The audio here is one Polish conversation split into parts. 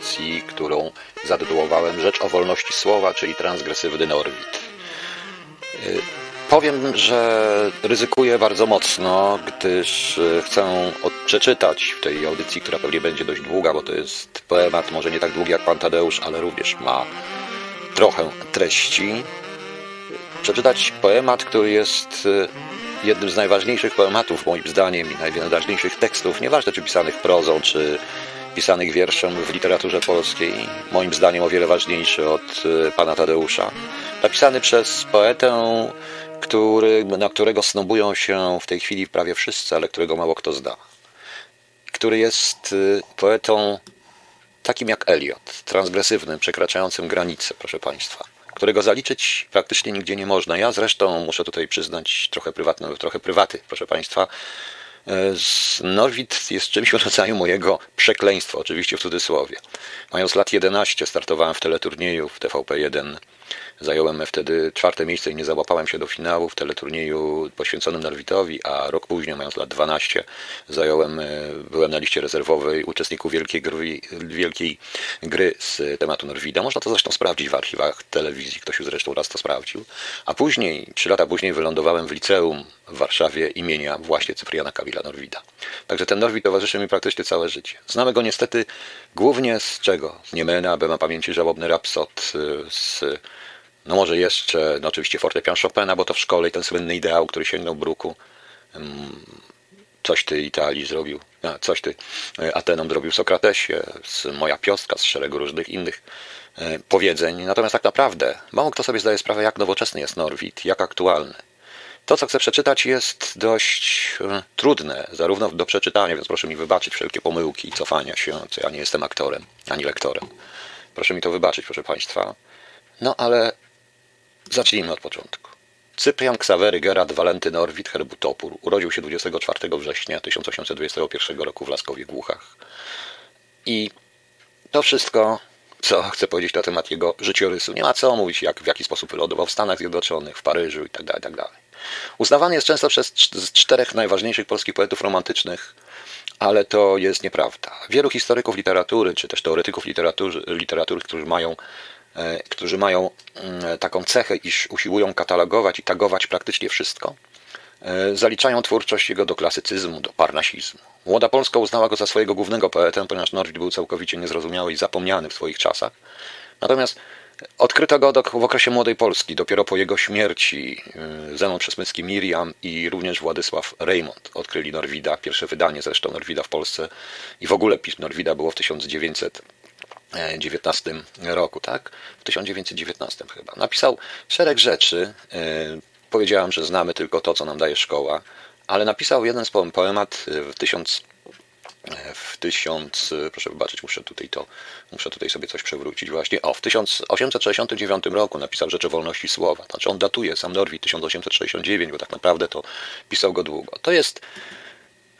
audycji, którą zatytułowałem Rzecz o wolności słowa, czyli transgresywny Norwid. Y, powiem, że ryzykuję bardzo mocno, gdyż y, chcę przeczytać w tej audycji, która pewnie będzie dość długa, bo to jest poemat może nie tak długi jak Pan Tadeusz, ale również ma trochę treści. Przeczytać poemat, który jest y, jednym z najważniejszych poematów, moim zdaniem, i najważniejszych tekstów, nieważne czy pisanych prozą, czy pisanych wierszem w literaturze polskiej, moim zdaniem o wiele ważniejszy od y, pana Tadeusza, napisany przez poetę, który, na którego snobują się w tej chwili prawie wszyscy, ale którego mało kto zna. Który jest y, poetą takim jak Eliot, transgresywnym, przekraczającym granice, proszę państwa którego zaliczyć praktycznie nigdzie nie można. Ja zresztą muszę tutaj przyznać trochę prywatne, trochę prywaty, proszę Państwa. E, Norwid jest czymś w rodzaju mojego przekleństwa, oczywiście w cudzysłowie. Mając lat 11 startowałem w teleturnieju w TVP1 Zająłem wtedy czwarte miejsce i nie załapałem się do finału w teleturnieju poświęconym Norwitowi, a rok później, mając lat 12, zająłem, e, byłem na liście rezerwowej uczestników wielkiej gry, wielkiej gry z tematu Norwida. Można to zresztą sprawdzić w archiwach telewizji, ktoś już zresztą raz to sprawdził. A później, trzy lata później wylądowałem w liceum w Warszawie imienia właśnie Cypriana Kamila Norwida. Także ten Norwid towarzyszy mi praktycznie całe życie. Znamy go niestety głównie z czego? Z Niemena, by ma pamięci żałobny rapsod, e, z no może jeszcze, no oczywiście fortepian Chopina, bo to w szkole i ten słynny ideał, który sięgnął bruku. Coś ty Italii zrobił, coś ty e, Atenom zrobił Sokratesie, z moja piostka, z szeregu różnych innych e, powiedzeń. Natomiast tak naprawdę mało kto sobie zdaje sprawę, jak nowoczesny jest Norwid, jak aktualny. To, co chcę przeczytać, jest dość e, trudne, zarówno do przeczytania, więc proszę mi wybaczyć wszelkie pomyłki i cofania się, co ja nie jestem aktorem ani lektorem. Proszę mi to wybaczyć, proszę Państwa. No ale Zacznijmy od początku. Cyprian Ksawery Gerard Walenty Norwid Herbutopór urodził się 24 września 1821 roku w Laskowie Głuchach. I to wszystko, co chcę powiedzieć na temat jego życiorysu. Nie ma co mówić, jak, w jaki sposób wylądował w Stanach Zjednoczonych, w Paryżu itd. Tak itd. Tak Uznawany jest często przez czterech najważniejszych polskich poetów romantycznych, ale to jest nieprawda. Wielu historyków literatury, czy też teoretyków literatury, literatury którzy mają którzy mają mm, taką cechę, iż usiłują katalogować i tagować praktycznie wszystko, e, zaliczają twórczość jego do klasycyzmu, do parnasizmu. Młoda Polska uznała go za swojego głównego poetę, ponieważ Norwid był całkowicie niezrozumiały i zapomniany w swoich czasach. Natomiast odkryto go w okresie Młodej Polski, dopiero po jego śmierci e, Zenon Przesmycki Miriam i również Władysław Reymont odkryli Norwida. Pierwsze wydanie zresztą Norwida w Polsce i w ogóle pism Norwida było w 1900 19 roku, tak? W 1919 chyba. Napisał szereg rzeczy. E, powiedziałem, że znamy tylko to, co nam daje szkoła, ale napisał jeden z poemat w 1000 e, w 1000, proszę wybaczyć, muszę tutaj to, muszę tutaj sobie coś przewrócić właśnie. O, w 1869 roku napisał Rzeczy Wolności Słowa. Znaczy on datuje sam Norwid 1869, bo tak naprawdę to pisał go długo. To jest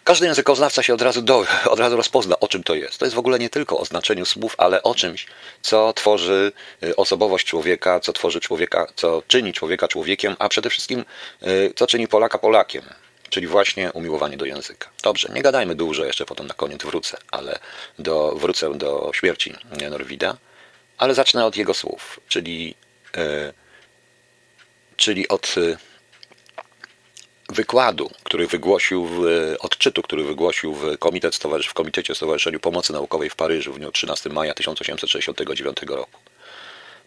każdy językoznawca się od razu, do, od razu rozpozna, o czym to jest. To jest w ogóle nie tylko o znaczeniu słów, ale o czymś, co tworzy y, osobowość człowieka, co tworzy człowieka, co czyni człowieka człowiekiem, a przede wszystkim y, co czyni Polaka Polakiem, czyli właśnie umiłowanie do języka. Dobrze, nie gadajmy dużo, jeszcze potem na koniec wrócę, ale do, wrócę do śmierci Norwida, ale zacznę od jego słów, czyli, czyli od wykładu, który wygłosił, w, odczytu, który wygłosił w, Komitet Stowarzysz, w Komitecie Stowarzyszeniu Pomocy Naukowej w Paryżu w dniu 13 maja 1869 roku.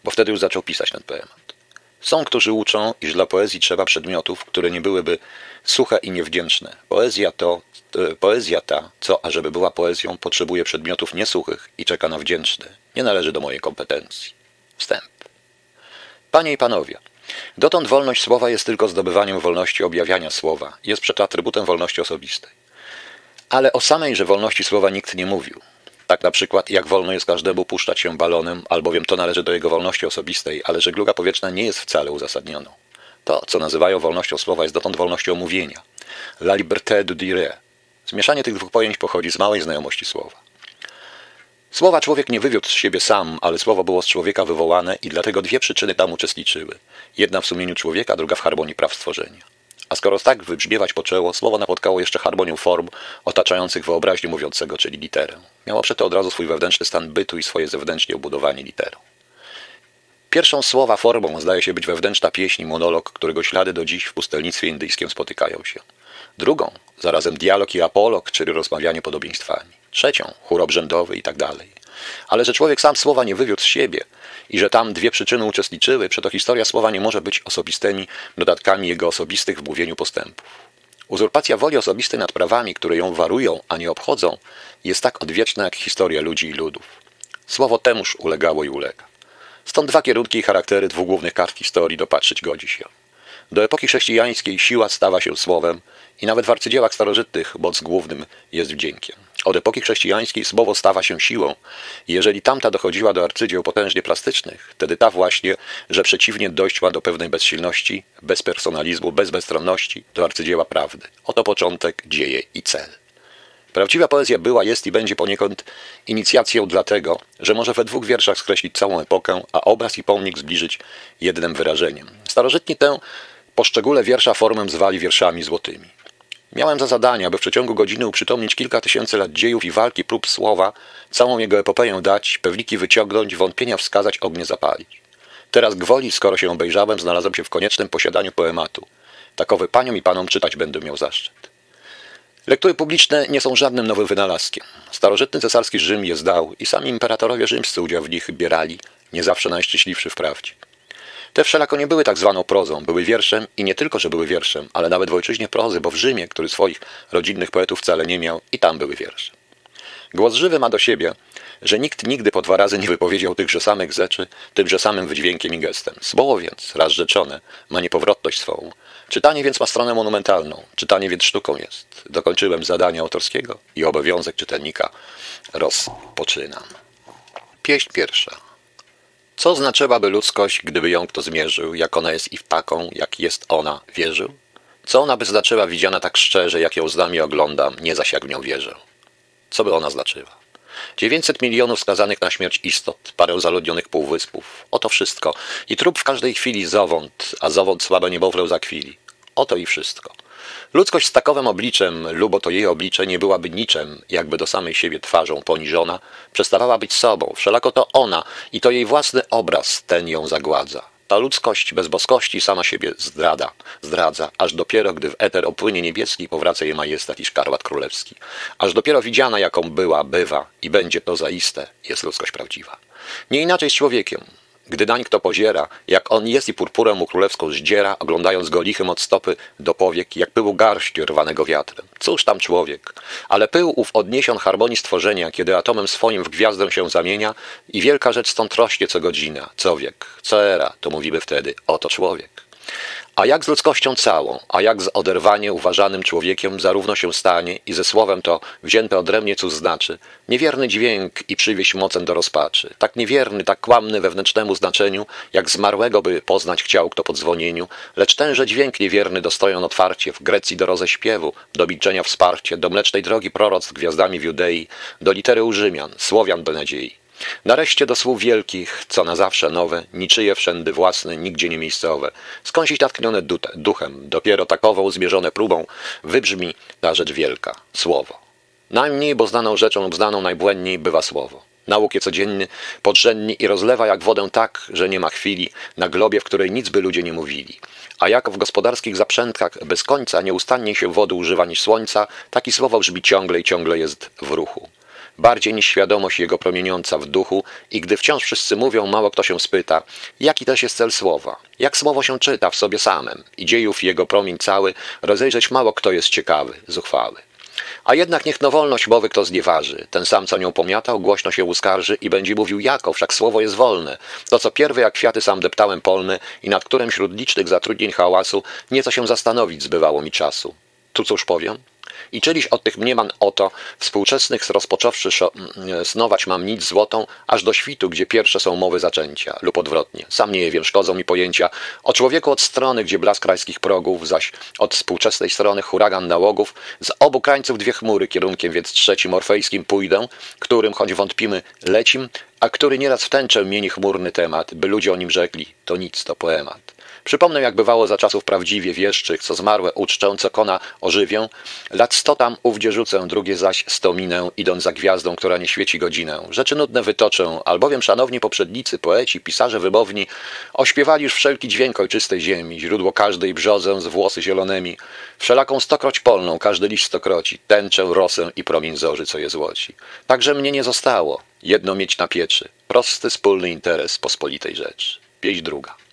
Bo wtedy już zaczął pisać ten temat. Są, którzy uczą, iż dla poezji trzeba przedmiotów, które nie byłyby suche i niewdzięczne. Poezja to, e, poezja ta, co ażeby była poezją, potrzebuje przedmiotów niesuchych i czeka na wdzięczne. Nie należy do mojej kompetencji. Wstęp. Panie i panowie, Dotąd wolność słowa jest tylko zdobywaniem wolności objawiania słowa, jest przecież atrybutem wolności osobistej. Ale o samejże wolności słowa nikt nie mówił. Tak na przykład, jak wolno jest każdemu puszczać się balonem, albowiem to należy do jego wolności osobistej, ale żegluga powietrzna nie jest wcale uzasadnioną. To, co nazywają wolnością słowa, jest dotąd wolnością mówienia. La liberté de dire. Zmieszanie tych dwóch pojęć pochodzi z małej znajomości słowa. Słowa człowiek nie wywiódł z siebie sam, ale słowo było z człowieka wywołane i dlatego dwie przyczyny tam uczestniczyły. Jedna w sumieniu człowieka, druga w harmonii praw stworzenia. A skoro tak wybrzmiewać poczęło, słowo napotkało jeszcze harmonię form otaczających wyobraźnię mówiącego, czyli literę. Miało przeto od razu swój wewnętrzny stan bytu i swoje zewnętrznie obudowanie literą. Pierwszą słowa formą zdaje się być wewnętrzna pieśń i monolog, którego ślady do dziś w pustelnictwie indyjskim spotykają się. Drugą, zarazem dialog i apolog, czyli rozmawianie podobieństwami. Trzecią, chór obrzędowy i tak dalej. Ale że człowiek sam słowa nie wywiódł z siebie i że tam dwie przyczyny uczestniczyły, przeto historia słowa nie może być osobistymi dodatkami jego osobistych w mówieniu postępów. Uzurpacja woli osobistej nad prawami, które ją warują, a nie obchodzą, jest tak odwieczna jak historia ludzi i ludów. Słowo temuż ulegało i ulega. Stąd dwa kierunki i charaktery dwóch głównych kart historii dopatrzyć godzi się. Do epoki chrześcijańskiej siła stawa się słowem i nawet w arcydziełach starożytnych moc głównym jest wdziękiem. Od epoki chrześcijańskiej słowo stawa się siłą jeżeli tamta dochodziła do arcydzieł potężnie plastycznych, wtedy ta właśnie, że przeciwnie dojść do pewnej bezsilności, bez personalizmu, bez bezstronności, do arcydzieła prawdy. Oto początek, dzieje i cel. Prawdziwa poezja była, jest i będzie poniekąd inicjacją dlatego, że może we dwóch wierszach skreślić całą epokę, a obraz i pomnik zbliżyć jednym wyrażeniem. Starożytni tę poszczególne wiersza formę zwali wierszami złotymi. Miałem za zadanie, aby w przeciągu godziny uprzytomnić kilka tysięcy lat dziejów i walki prób słowa, całą jego epopeję dać, pewniki wyciągnąć, wątpienia wskazać, ognie zapalić. Teraz gwoli, skoro się obejrzałem, znalazłem się w koniecznym posiadaniu poematu. Takowy paniom i panom czytać będę miał zaszczyt. Lektury publiczne nie są żadnym nowym wynalazkiem. Starożytny cesarski Rzym je zdał i sami imperatorowie rzymscy udział w nich bierali, nie zawsze najszczęśliwszy wprawdzie. Te wszelako nie były tak zwaną prozą, były wierszem i nie tylko, że były wierszem, ale nawet w ojczyźnie prozy, bo w Rzymie, który swoich rodzinnych poetów wcale nie miał, i tam były wiersze. Głos żywy ma do siebie, że nikt nigdy po dwa razy nie wypowiedział tychże samych rzeczy, tymże samym wydźwiękiem i gestem. Słowo więc, raz rzeczone, ma niepowrotność swą. Czytanie więc ma stronę monumentalną, czytanie więc sztuką jest. Dokończyłem zadanie autorskiego i obowiązek czytelnika rozpoczynam. Pieśń pierwsza. Co znaczyłaby ludzkość, gdyby ją kto zmierzył, jak ona jest i w taką, jak jest ona, wierzył? Co ona by znaczyła widziana tak szczerze, jak ją z nami oglądam, nie zaś jak w nią wierzę? Co by ona znaczyła? 900 milionów skazanych na śmierć istot, parę zaludnionych półwyspów. Oto wszystko. I trup w każdej chwili zowąd, a zowąd słabe niemowlę za chwili. Oto i wszystko. Ludzkość z takowym obliczem, lubo to jej oblicze, nie byłaby niczym, jakby do samej siebie twarzą poniżona, przestawała być sobą, wszelako to ona i to jej własny obraz ten ją zagładza. Ta ludzkość bez boskości sama siebie zdrada, zdradza, aż dopiero gdy w eter opłynie niebieski powraca jej majestat i szkarłat królewski. Aż dopiero widziana jaką była, bywa i będzie to zaiste, jest ludzkość prawdziwa. Nie inaczej z człowiekiem. Gdy dań kto poziera, jak on jest i purpurę mu królewską zdziera, oglądając go lichym od stopy do powiek, jak pyłu garść rwanego wiatrem. Cóż tam człowiek? Ale pył ów odniesion harmonii stworzenia, kiedy atomem swoim w gwiazdę się zamienia i wielka rzecz stąd rośnie co godzina, co wiek, co era, to mówimy wtedy, oto człowiek. A jak z ludzkością całą, a jak z oderwanie uważanym człowiekiem zarówno się stanie i ze słowem to wzięte odrębnie cóż znaczy, niewierny dźwięk i przywieść mocem do rozpaczy, tak niewierny, tak kłamny wewnętrznemu znaczeniu, jak zmarłego by poznać chciał kto po dzwonieniu, lecz tenże dźwięk niewierny dostoją otwarcie w Grecji do roześpiewu, do milczenia wsparcie, do mlecznej drogi proroc gwiazdami w Judei, do litery u Rzymian, Słowian do nadziei. Nareszcie do słów wielkich, co na zawsze nowe, niczyje wszędy własne, nigdzie nie miejscowe. Skądś natknione duchem, dopiero takową zmierzone próbą, wybrzmi ta rzecz wielka, słowo. Najmniej, bo znaną rzeczą lub znaną najbłędniej bywa słowo. Nauk je codzienny, podrzędni i rozlewa jak wodę tak, że nie ma chwili na globie, w której nic by ludzie nie mówili. A jak w gospodarskich zaprzętkach bez końca nieustannie się wody używa niż słońca, taki słowo brzmi ciągle i ciągle jest w ruchu bardziej niż świadomość jego promieniąca w duchu i gdy wciąż wszyscy mówią, mało kto się spyta, jaki też jest cel słowa, jak słowo się czyta w sobie samym i dziejów jego promień cały, rozejrzeć mało kto jest ciekawy, zuchwały. A jednak niech nowolność mowy kto znieważy, ten sam co nią pomiatał, głośno się uskarży i będzie mówił jako, wszak słowo jest wolne. To co pierwy jak kwiaty sam deptałem polne i nad którym wśród licznych zatrudnień hałasu nieco się zastanowić zbywało mi czasu. Tu cóż powiem? I czyliś od tych mnieman oto, współczesnych rozpocząwszy snować mam nic złotą, aż do świtu, gdzie pierwsze są mowy zaczęcia, lub odwrotnie. Sam nie wiem, szkodzą mi pojęcia o człowieku od strony, gdzie blask rajskich progów, zaś od współczesnej strony huragan nałogów, z obu krańców dwie chmury, kierunkiem więc trzecim orfejskim pójdę, którym, choć wątpimy, lecim, a który nieraz w tęczę mieni chmurny temat, by ludzie o nim rzekli, to nic, to poemat. Przypomnę, jak bywało za czasów prawdziwie wieszczych, co zmarłe uczczę, co kona ożywię, lat sto tam ówdzie rzucę, drugie zaś sto minę, idąc za gwiazdą, która nie świeci godzinę. Rzeczy nudne wytoczę, albowiem szanowni poprzednicy, poeci, pisarze wymowni, ośpiewali już wszelki dźwięk ojczystej ziemi, źródło każdej brzozę z włosy zielonymi, wszelaką stokroć polną, każdy liść stokroci, tęczę, rosę i promień zorzy, co je złoci. Także mnie nie zostało, jedno mieć na pieczy, prosty, wspólny interes pospolitej rzeczy. Pieśń druga.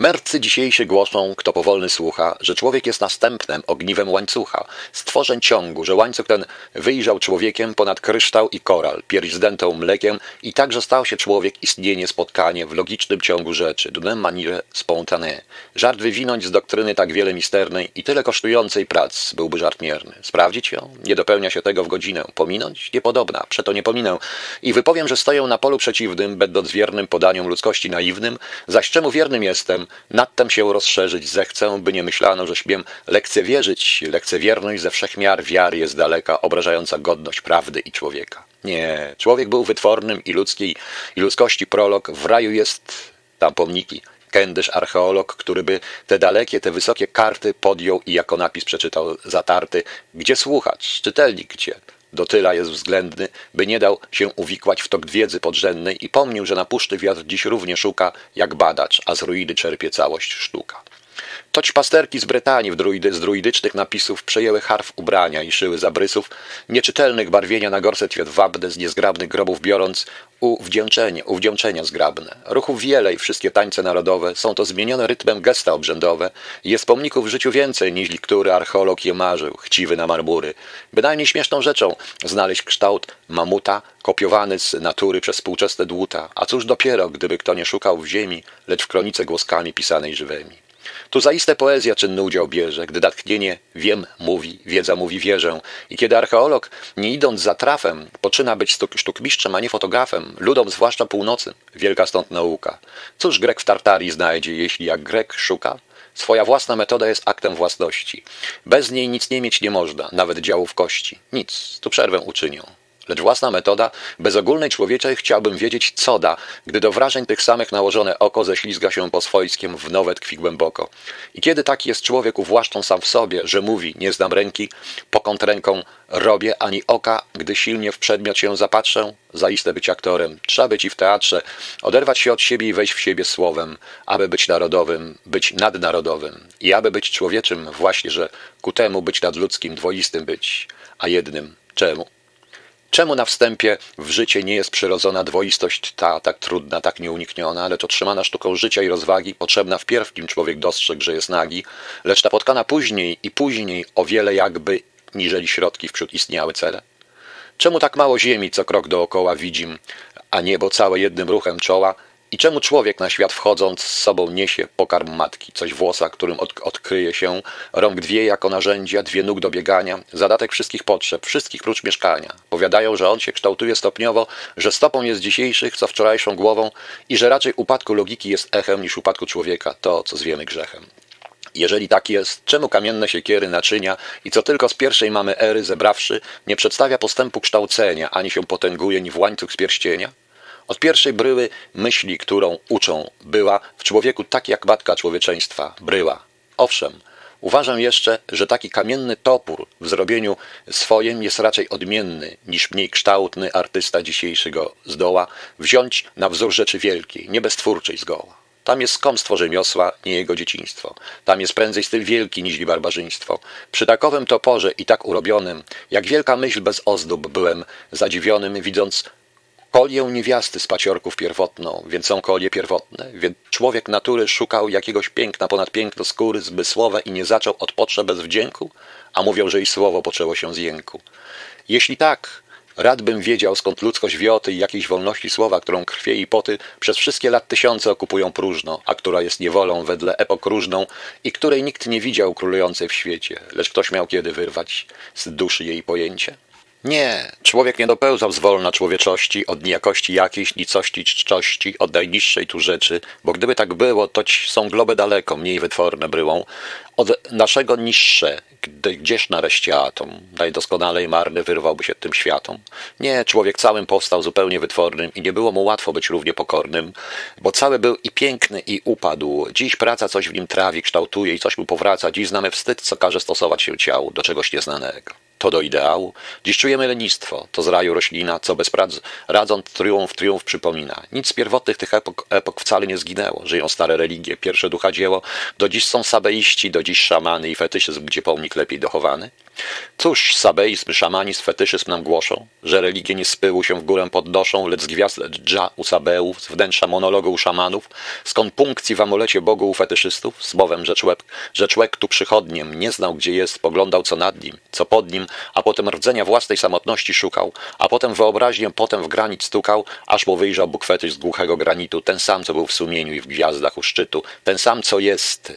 Mercy dzisiejszy głoszą, kto powolny słucha, że człowiek jest następnym ogniwem łańcucha, stworzeń ciągu, że łańcuch ten wyjrzał człowiekiem ponad kryształ i koral, pierś zdętą mlekiem i także stał się człowiek istnienie, spotkanie w logicznym ciągu rzeczy, d'une manière spontanée. Żart wywinąć z doktryny tak wiele misternej i tyle kosztującej prac byłby żart mierny. Sprawdzić ją? Nie dopełnia się tego w godzinę. Pominąć? Niepodobna, przeto nie pominę. I wypowiem, że stoję na polu przeciwnym, będąc wiernym podaniom ludzkości naiwnym, zaś czemu wiernym jestem, Nadtem się rozszerzyć zechcę, by nie myślano, że śmiem lekcewierzyć. Lekcewierność ze wszechmiar wiary jest daleka, obrażająca godność prawdy i człowieka. Nie, człowiek był wytwornym i ludzkiej i ludzkości prolog, w raju jest tam pomniki. Kędysz, archeolog, który by te dalekie, te wysokie karty podjął i jako napis przeczytał zatarty. Gdzie słuchacz? Czytelnik gdzie? Do tyla jest względny, by nie dał się uwikłać w tok wiedzy podrzędnej i pomnił, że na puszczy wiatr dziś równie szuka, jak badacz, a z ruiny czerpie całość sztuka. Toć pasterki z Brytanii druidy, z druidycznych napisów przejęły harf ubrania i szyły zabrysów, nieczytelnych barwienia na gorset wabne z niezgrabnych grobów biorąc uwdzięczenie, uwdzięczenia zgrabne. Ruchów wiele i wszystkie tańce narodowe są to zmienione rytmem gesta obrzędowe. Jest pomników w życiu więcej, niż który archeolog je marzył, chciwy na marmury. Bynajmniej śmieszną rzeczą znaleźć kształt mamuta, kopiowany z natury przez współczesne dłuta. A cóż dopiero, gdyby kto nie szukał w ziemi, lecz w kronice głoskami pisanej żywymi. Tu zaiste poezja czynny udział bierze, gdy natchnienie wiem mówi, wiedza mówi wierzę. I kiedy archeolog, nie idąc za trafem, poczyna być sztukmistrzem, a nie fotografem, ludom zwłaszcza północy, wielka stąd nauka. Cóż Grek w Tartarii znajdzie, jeśli jak Grek szuka? Swoja własna metoda jest aktem własności. Bez niej nic nie mieć nie można, nawet działów kości. Nic, tu przerwę uczynię. Lecz własna metoda, bez ogólnej człowieczej chciałbym wiedzieć, co da, gdy do wrażeń tych samych nałożone oko ześlizga się po swojskiem w nowe tkwi głęboko. I kiedy taki jest człowiek uwłaszczą sam w sobie, że mówi, nie znam ręki, pokąt ręką robię, ani oka, gdy silnie w przedmiot się zapatrzę, zaiste być aktorem, trzeba być i w teatrze, oderwać się od siebie i wejść w siebie słowem, aby być narodowym, być nadnarodowym i aby być człowieczym, właśnie, że ku temu być nadludzkim, dwoistym być, a jednym. Czemu? Czemu na wstępie w życie nie jest przyrodzona dwoistość ta tak trudna, tak nieunikniona, lecz otrzymana sztuką życia i rozwagi, potrzebna wpierw, kim człowiek dostrzegł, że jest nagi, lecz napotkana później i później o wiele jakby niżeli środki wprzód istniały cele? Czemu tak mało ziemi co krok dookoła widzim, a niebo całe jednym ruchem czoła, i czemu człowiek na świat wchodząc z sobą niesie pokarm matki, coś włosa, którym od, odkryje się, rąk dwie jako narzędzia, dwie nóg do biegania, zadatek wszystkich potrzeb, wszystkich prócz mieszkania. Powiadają, że on się kształtuje stopniowo, że stopą jest dzisiejszych, co wczorajszą głową i że raczej upadku logiki jest echem niż upadku człowieka, to co zwiemy grzechem. Jeżeli tak jest, czemu kamienne siekiery, naczynia i co tylko z pierwszej mamy ery zebrawszy, nie przedstawia postępu kształcenia, ani się potęguje ni w łańcuch z pierścienia? Od pierwszej bryły myśli, którą uczą, była w człowieku tak jak matka człowieczeństwa, bryła. Owszem, uważam jeszcze, że taki kamienny topór w zrobieniu swoim jest raczej odmienny niż mniej kształtny artysta dzisiejszego zdoła wziąć na wzór rzeczy wielkiej, nie beztwórczej zgoła. Tam jest skomstwo rzemiosła, nie jego dzieciństwo. Tam jest prędzej styl wielki niż barbarzyństwo. Przy takowym toporze i tak urobionym, jak wielka myśl bez ozdób byłem zadziwionym, widząc Kolię niewiasty z paciorków pierwotną, więc są kolie pierwotne, więc człowiek natury szukał jakiegoś piękna ponad piękno skóry zmysłowe i nie zaczął od potrzeb bez wdzięku, a mówią, że i słowo poczęło się z jęku. Jeśli tak, rad bym wiedział, skąd ludzkość wioty i jakiejś wolności słowa, którą krwie i poty przez wszystkie lat tysiące okupują próżno, a która jest niewolą wedle epok różną i której nikt nie widział królującej w świecie, lecz ktoś miał kiedy wyrwać z duszy jej pojęcie? Nie, człowiek nie dopełzał zwolna człowieczości od niejakości jakiejś, nicości, czczości, od najniższej tu rzeczy, bo gdyby tak było, to są globy daleko, mniej wytworne bryłą, od naszego niższe, gdzież nareszcie atom, najdoskonalej marny wyrwałby się tym światom. Nie, człowiek całym powstał zupełnie wytwornym i nie było mu łatwo być równie pokornym, bo cały był i piękny, i upadł. Dziś praca coś w nim trawi, kształtuje i coś mu powraca. Dziś znamy wstyd, co każe stosować się ciału do czegoś nieznanego to do ideału. Dziś czujemy lenistwo, to z raju roślina, co bez prac radząc triumf, triumf przypomina. Nic z pierwotnych tych epok, epok wcale nie zginęło. Żyją stare religie, pierwsze ducha dzieło. Do dziś są sabeiści, do dziś szamany i fetyszyzm, gdzie pomnik lepiej dochowany. Cóż, sabeizm, szamanizm, fetyszyzm nam głoszą, że religie nie z pyłu się w górę podnoszą, lecz z gwiazd dża u sabeów, z wnętrza monologu u szamanów, skąd punkcji w amulecie Bogu u fetyszystów, słowem, że człowiek, że człowiek tu przychodniem, nie znał gdzie jest, poglądał co nad nim, co pod nim, a potem rdzenia własnej samotności szukał, a potem wyobraźnię potem w granit stukał, aż mu wyjrzał Bóg fetysz z głuchego granitu, ten sam, co był w sumieniu i w gwiazdach u szczytu, ten sam, co jest,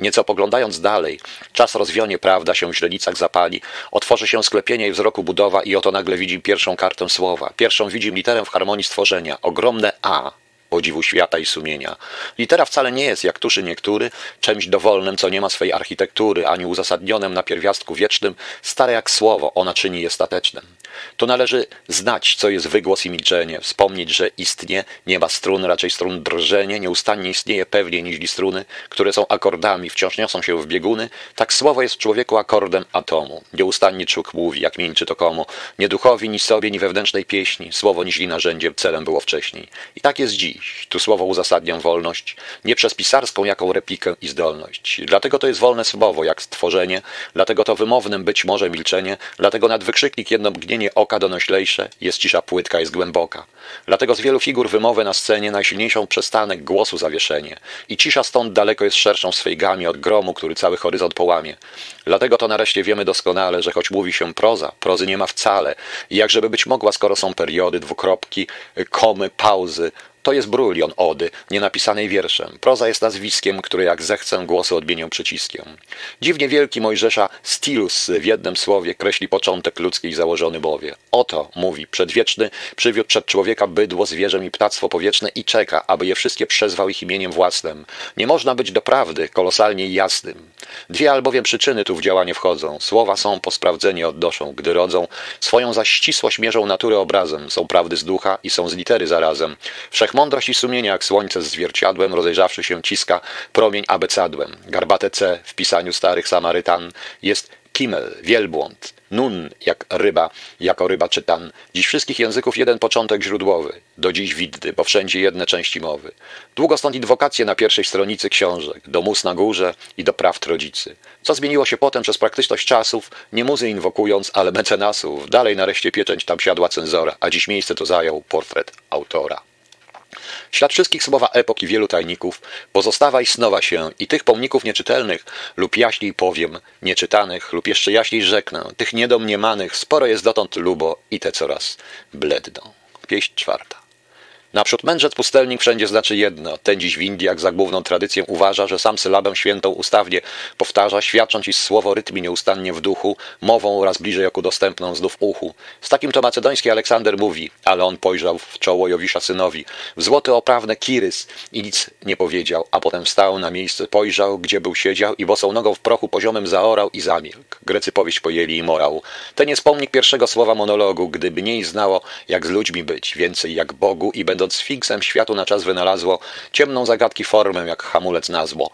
Nieco poglądając dalej, czas rozwionie, prawda się w źrenicach zapali, otworzy się sklepienie i wzroku budowa i oto nagle widzi pierwszą kartę słowa, pierwszą widzi literę w harmonii stworzenia, ogromne A, podziwu świata i sumienia. Litera wcale nie jest, jak tuszy niektóry, czymś dowolnym, co nie ma swej architektury, ani uzasadnionym na pierwiastku wiecznym, stare jak słowo, ona czyni je statecznym. To należy znać, co jest wygłos i milczenie, wspomnieć, że istnie, nie ma strun, raczej strun drżenie, nieustannie istnieje pewniej niż struny, które są akordami, wciąż niosą się w bieguny, tak słowo jest człowieku akordem atomu. Nieustannie czuk mówi, jak mięczy to komu, nie duchowi, ni sobie, ni wewnętrznej pieśni, słowo niźli narzędziem, celem było wcześniej. I tak jest dziś. Tu słowo uzasadniam wolność, nie przez pisarską jaką replikę i zdolność. Dlatego to jest wolne słowo, jak stworzenie, dlatego to wymownym być może milczenie, dlatego nad wykrzyknik jedno mgnienie oka donoślejsze, jest cisza płytka, jest głęboka. Dlatego z wielu figur wymowy na scenie najsilniejszą przestanek głosu zawieszenie. I cisza stąd daleko jest szerszą w swej gamie od gromu, który cały horyzont połamie. Dlatego to nareszcie wiemy doskonale, że choć mówi się proza, prozy nie ma wcale. I jakżeby być mogła, skoro są periody, dwukropki, komy, pauzy, to jest brulion ody, nie napisanej wierszem. Proza jest nazwiskiem, które jak zechcę głosy odmienię przyciskiem. Dziwnie wielki Mojżesza Stilus w jednym słowie kreśli początek ludzkiej założony bowie. Oto, mówi, przedwieczny przywiódł przed człowieka bydło, zwierzę i ptactwo powietrzne i czeka, aby je wszystkie przezwał ich imieniem własnym. Nie można być doprawdy kolosalnie jasnym. Dwie albowiem przyczyny tu w działanie wchodzą. Słowa są po sprawdzenie odnoszą, gdy rodzą. Swoją zaś ścisłość mierzą naturę obrazem. Są prawdy z ducha i są z litery zarazem. Wszechmądrość i sumienie jak słońce z zwierciadłem, rozejrzawszy się ciska promień abecadłem. Garbate C w pisaniu starych Samarytan jest Kimmel, wielbłąd, nun jak ryba, jako ryba czytan. Dziś wszystkich języków jeden początek źródłowy, do dziś widny, bo wszędzie jedne części mowy. Długo stąd inwokacje na pierwszej stronicy książek, do mus na górze i do prawd rodzicy. Co zmieniło się potem przez praktyczność czasów, nie muzy inwokując, ale mecenasów. Dalej nareszcie pieczęć tam siadła cenzora, a dziś miejsce to zajął portret autora. Ślad wszystkich słowa epoki wielu tajników pozostawa i snowa się i tych pomników nieczytelnych lub jaśniej powiem, nieczytanych lub jeszcze jaśniej rzeknę, tych niedomniemanych sporo jest dotąd lubo i te coraz bledną. Pieśń czwarta. Naprzód mędrzec pustelnik wszędzie znaczy jedno. Ten dziś w Indiach za główną tradycję uważa, że sam sylabę świętą ustawnie powtarza, świadcząc iż słowo rytmi nieustannie w duchu, mową oraz bliżej oku dostępną znów uchu. Z takim to macedoński Aleksander mówi, ale on pojrzał w czoło Jowisza synowi, w złoty oprawne kirys i nic nie powiedział, a potem wstał na miejsce, pojrzał, gdzie był siedział i bosą nogą w prochu poziomem zaorał i zamilkł. Grecy powieść pojęli i morał. Ten jest pomnik pierwszego słowa monologu, gdyby mniej znało, jak z ludźmi być, więcej jak Bogu i będą będąc sfinksem światu na czas wynalazło ciemną zagadki formę, jak hamulec na zło,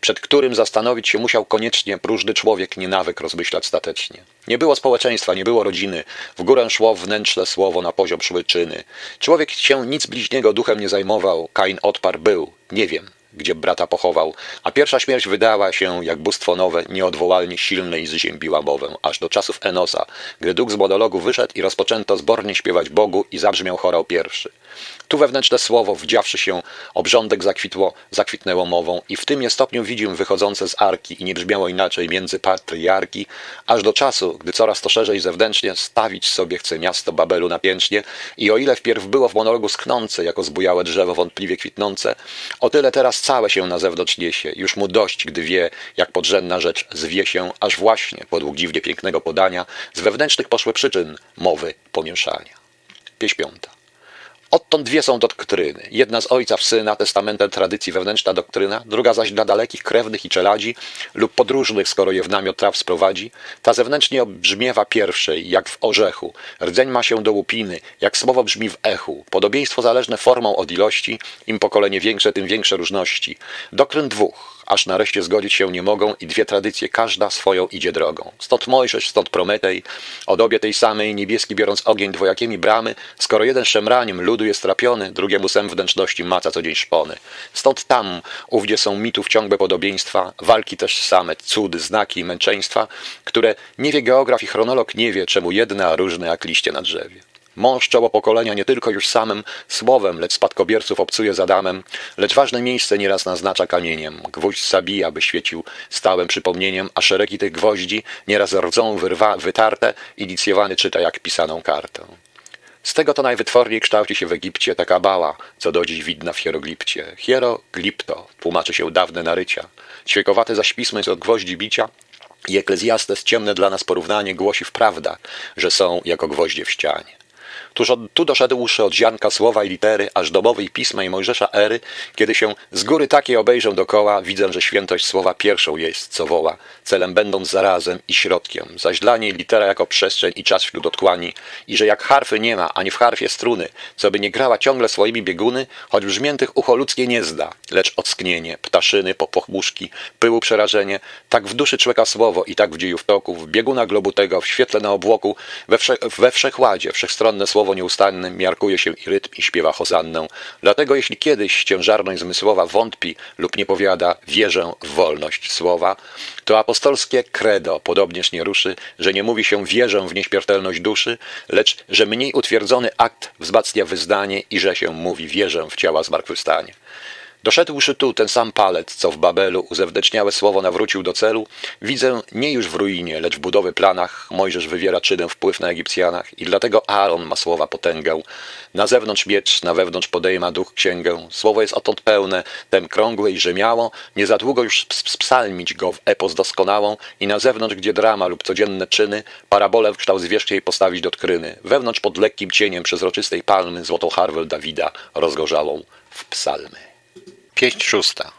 przed którym zastanowić się musiał koniecznie próżny człowiek, nie nawyk rozmyślać statecznie. Nie było społeczeństwa, nie było rodziny, w górę szło wnętrzne słowo, na poziom szły czyny. Człowiek się nic bliźniego duchem nie zajmował, Kain odparł był, nie wiem, gdzie brata pochował, a pierwsza śmierć wydała się, jak bóstwo nowe, nieodwołalnie silne i zziębiła mowę, aż do czasów Enosa, gdy duch z monologu wyszedł i rozpoczęto zbornie śpiewać Bogu i zabrzmiał chorał pierwszy. Tu wewnętrzne słowo, wdziawszy się, obrządek zakwitło, zakwitnęło mową i w tym je stopniu widzimy wychodzące z arki i nie brzmiało inaczej między patriarki, aż do czasu, gdy coraz to szerzej zewnętrznie stawić sobie chce miasto Babelu napięcznie i o ile wpierw było w monologu sknące, jako zbujałe drzewo wątpliwie kwitnące, o tyle teraz całe się na zewnątrz niesie, już mu dość, gdy wie, jak podrzędna rzecz zwie się, aż właśnie, podług dziwnie pięknego podania, z wewnętrznych poszły przyczyn mowy pomieszania. Pieśń piąta. Odtąd dwie są doktryny. Jedna z ojca w syna, testamentem tradycji wewnętrzna doktryna, druga zaś dla dalekich krewnych i czeladzi lub podróżnych, skoro je w namiot traw sprowadzi. Ta zewnętrznie obrzmiewa pierwszej, jak w orzechu. Rdzeń ma się do łupiny, jak słowo brzmi w echu. Podobieństwo zależne formą od ilości, im pokolenie większe, tym większe różności. Doktryn dwóch aż nareszcie zgodzić się nie mogą i dwie tradycje, każda swoją idzie drogą. Stąd Mojżesz, stąd Prometej, o dobie tej samej niebieski biorąc ogień dwojakiemi bramy, skoro jeden szemraniem ludu jest trapiony, drugiemu sem wnętrzności maca co dzień szpony. Stąd tam, ówdzie są mitów ciągłe podobieństwa, walki też same, cudy, znaki, męczeństwa, które nie wie geograf i chronolog nie wie, czemu jedne, a różne jak liście na drzewie. Mąż czoło pokolenia nie tylko już samym słowem, lecz spadkobierców obcuje z Adamem, lecz ważne miejsce nieraz naznacza kamieniem. Gwóźdź zabija, by świecił stałym przypomnieniem, a szeregi tych gwoździ nieraz rdzą wyrwa, wytarte, inicjowany czyta jak pisaną kartę. Z tego to najwytworniej kształci się w Egipcie taka bała, co do dziś widna w hieroglipcie. Hieroglipto tłumaczy się dawne narycia. Ćwiekowate zaś pismo jest od gwoździ bicia, i Eklezjastes ciemne dla nas porównanie głosi wprawda, że są jako gwoździe w ścianie. Tuż od, tu doszedłszy od ziarnka słowa i litery, aż domowej pisma i Mojżesza ery, kiedy się z góry takiej obejrzę dokoła, widzę, że świętość słowa pierwszą jest, co woła, celem będąc zarazem i środkiem, zaś dla niej litera jako przestrzeń i czas wśród otchłani, i że jak harfy nie ma, ani w harfie struny, co by nie grała ciągle swoimi bieguny, choć brzmiętych ucho ludzkie nie zda, lecz ocknienie, ptaszyny, popochmuszki, pyłu przerażenie, tak w duszy człeka słowo i tak w dziejów toku, w bieguna globu tego, w świetle na obłoku, we, wsze, we wszechładzie, wszechstronne słowo słowo nieustannym miarkuje się i rytm i śpiewa hozannę. Dlatego jeśli kiedyś ciężarność zmysłowa wątpi lub nie powiada wierzę w wolność słowa, to apostolskie credo podobnież nie ruszy, że nie mówi się wierzę w nieśmiertelność duszy, lecz że mniej utwierdzony akt wzmacnia wyznanie i że się mówi wierzę w ciała zmartwychwstanie. Doszedłszy tu ten sam palec, co w Babelu uzewnętrzniałe słowo nawrócił do celu, widzę nie już w ruinie, lecz w budowy planach Mojżesz wywiera czynem wpływ na Egipcjanach i dlatego Aaron ma słowa potęgę. Na zewnątrz miecz, na wewnątrz podejma duch księgę. Słowo jest odtąd pełne, tem krągłe i rzemiało, nie za długo już spsalmić go w epos doskonałą i na zewnątrz, gdzie drama lub codzienne czyny, parabolę w kształt zwierzchniej postawić do tkryny. Wewnątrz pod lekkim cieniem przezroczystej palmy złotą harwę Dawida rozgorzałą w psalmy. Pieśń szósta.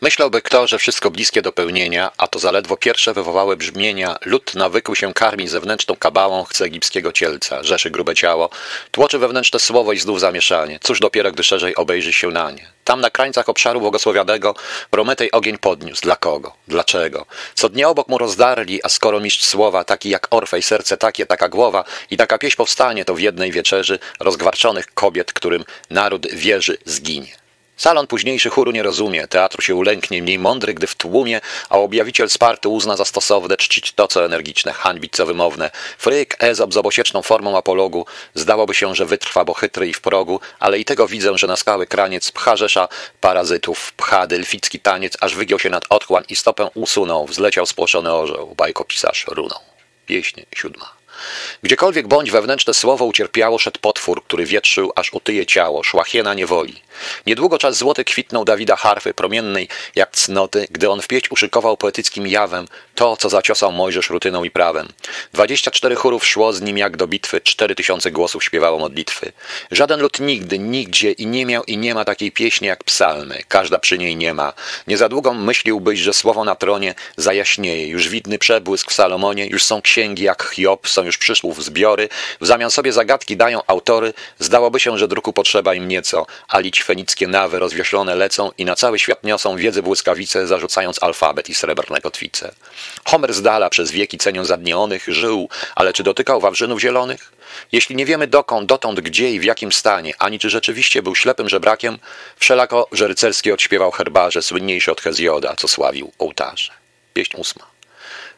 Myślałby kto, że wszystko bliskie do pełnienia, a to zaledwo pierwsze wywołały brzmienia, lud nawykł się karmić zewnętrzną kabałą, chce egipskiego cielca, rzeszy grube ciało, tłoczy wewnętrzne słowo i znów zamieszanie, cóż dopiero, gdy szerzej obejrzy się na nie. Tam na krańcach obszaru błogosławianego Prometej ogień podniósł. Dla kogo? Dlaczego? Co dnia obok mu rozdarli, a skoro mistrz słowa, taki jak Orfej, serce takie, taka głowa i taka pieśń powstanie, to w jednej wieczerzy rozgwarczonych kobiet, którym naród wierzy, zginie. Salon późniejszy chóru nie rozumie, teatru się ulęknie, mniej mądry, gdy w tłumie, a objawiciel sparty uzna za stosowne czcić to, co energiczne, hańbić, co wymowne. Fryk, Ezop z obosieczną formą apologu, zdałoby się, że wytrwa, bo chytry i w progu, ale i tego widzę, że na skały kraniec pcha rzesza parazytów, pcha delficki taniec, aż wygiął się nad otchłań i stopę usunął, wzleciał spłoszony orzeł, bajkopisarz runął. Pieśń siódma. Gdziekolwiek bądź wewnętrzne słowo ucierpiało, szedł potwór, który wietrzył, aż utyje ciało, szła hiena niewoli. Niedługo czas złoty kwitnął Dawida harfy, promiennej jak cnoty, gdy on w pieść uszykował poetyckim jawem to, co zaciosał Mojżesz rutyną i prawem. Dwadzieścia cztery chórów szło z nim jak do bitwy, cztery tysiące głosów śpiewało modlitwy. Żaden lud nigdy, nigdzie i nie miał i nie ma takiej pieśni jak psalmy. Każda przy niej nie ma. Nie za długo myśliłbyś, że słowo na tronie zajaśnieje. Już widny przebłysk w Salomonie, już są księgi jak Hiob, są już przyszłów zbiory. W zamian sobie zagadki dają autory. Zdałoby się, że druku potrzeba im nieco, a lić fenickie nawy rozwioślone lecą i na cały świat niosą wiedzę błyskawice, zarzucając alfabet i srebrne kotwice. Homer z dala przez wieki cenią zadnieonych żył, ale czy dotykał wawrzynów zielonych? Jeśli nie wiemy dokąd, dotąd, gdzie i w jakim stanie, ani czy rzeczywiście był ślepym żebrakiem, wszelako, że rycerski odśpiewał herbarze, słynniejszy od Hezjoda, co sławił ołtarze. Pieśń ósma.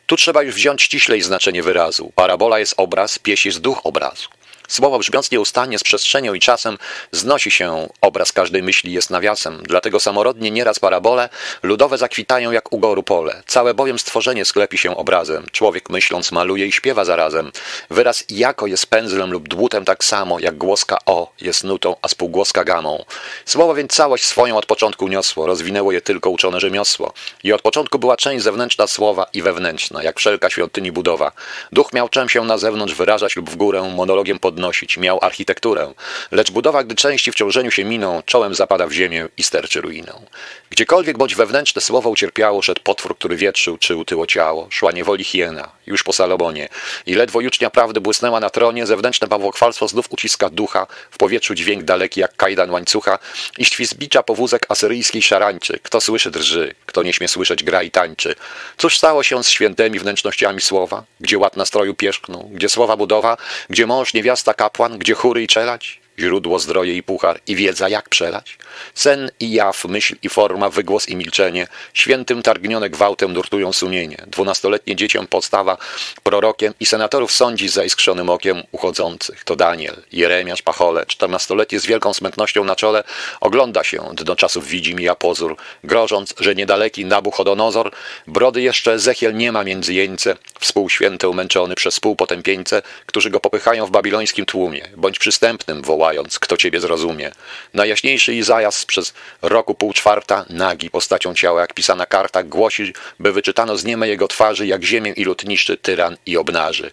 Tu trzeba już wziąć ściślej znaczenie wyrazu. Parabola jest obraz, pieśń jest duch obrazu. Słowo brzmiąc nieustannie z przestrzenią i czasem znosi się, obraz każdej myśli jest nawiasem, dlatego samorodnie nieraz parabole ludowe zakwitają jak u goru pole. Całe bowiem stworzenie sklepi się obrazem, człowiek myśląc maluje i śpiewa zarazem. Wyraz jako jest pędzlem lub dłutem tak samo, jak głoska o jest nutą, a spółgłoska gamą. Słowo więc całość swoją od początku niosło, rozwinęło je tylko uczone rzemiosło. I od początku była część zewnętrzna słowa i wewnętrzna, jak wszelka świątyni budowa. Duch miał czym się na zewnątrz wyrażać lub w górę monologiem podnosić, miał architekturę. Lecz budowa, gdy części w ciążeniu się miną, czołem zapada w ziemię i sterczy ruiną. Gdziekolwiek bądź wewnętrzne słowo ucierpiało, szedł potwór, który wietrzył czy utyło ciało. Szła niewoli hiena, już po Salomonie. I ledwo jucznia prawdy błysnęła na tronie, zewnętrzne bałwochwalstwo znów uciska ducha, w powietrzu dźwięk daleki jak kajdan łańcucha i świst bicza powózek asyryjskiej szarańczy. Kto słyszy drży, kto nie śmie słyszeć gra i tańczy. Cóż stało się z świętymi wnętrznościami słowa? Gdzie ład nastroju pierzchnął? Gdzie słowa budowa? Gdzie mąż, niewiasta, kapłan? Gdzie chóry i czelać? Źródło, zdroje i puchar, i wiedza jak przelać. Sen i jaw, myśl i forma, wygłos i milczenie, świętym targnione gwałtem nurtują sumienie. Dwunastoletnie dzieciom podstawa prorokiem i senatorów sądzi z zaiskrzonym okiem uchodzących. To Daniel, Jeremiasz, Pachole, czternastoletnie z wielką smętnością na czole, ogląda się, dno czasów widzi mija pozór, grożąc, że niedaleki Nabuchodonozor, brody jeszcze Ezechiel nie ma między jeńce, współświęty umęczony przez współpotępieńce, którzy go popychają w babilońskim tłumie, bądź przystępnym woła wołając, kto ciebie zrozumie. Najjaśniejszy Izajas przez roku pół czwarta, nagi postacią ciała jak pisana karta, głosi, by wyczytano z nieme jego twarzy, jak ziemię i lud niszczy tyran i obnaży.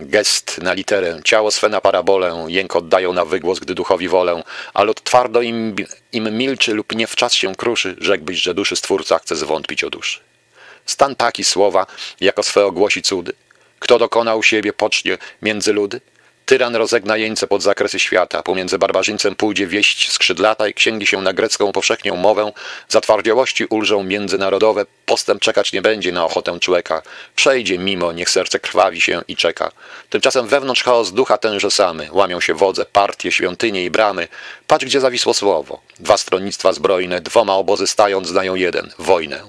Gest na literę, ciało swe na parabolę, jęk oddają na wygłos, gdy duchowi wolę, a lud twardo im, im milczy lub nie w czas się kruszy, rzekłbyś, że duszy Stwórca chce zwątpić o duszy. Stan taki słowa, jako swe ogłosi cudy. Kto dokonał siebie pocznie między ludy? Tyran rozegna jeńce pod zakresy świata, pomiędzy barbarzyńcem pójdzie wieść skrzydlata i księgi się na grecką powszechnią mowę, zatwardziałości ulżą międzynarodowe, postęp czekać nie będzie na ochotę człowieka, przejdzie mimo, niech serce krwawi się i czeka. Tymczasem wewnątrz chaos ducha tenże samy, łamią się wodze, partie, świątynie i bramy, patrz gdzie zawisło słowo, dwa stronnictwa zbrojne, dwoma obozy stając znają jeden, wojnę.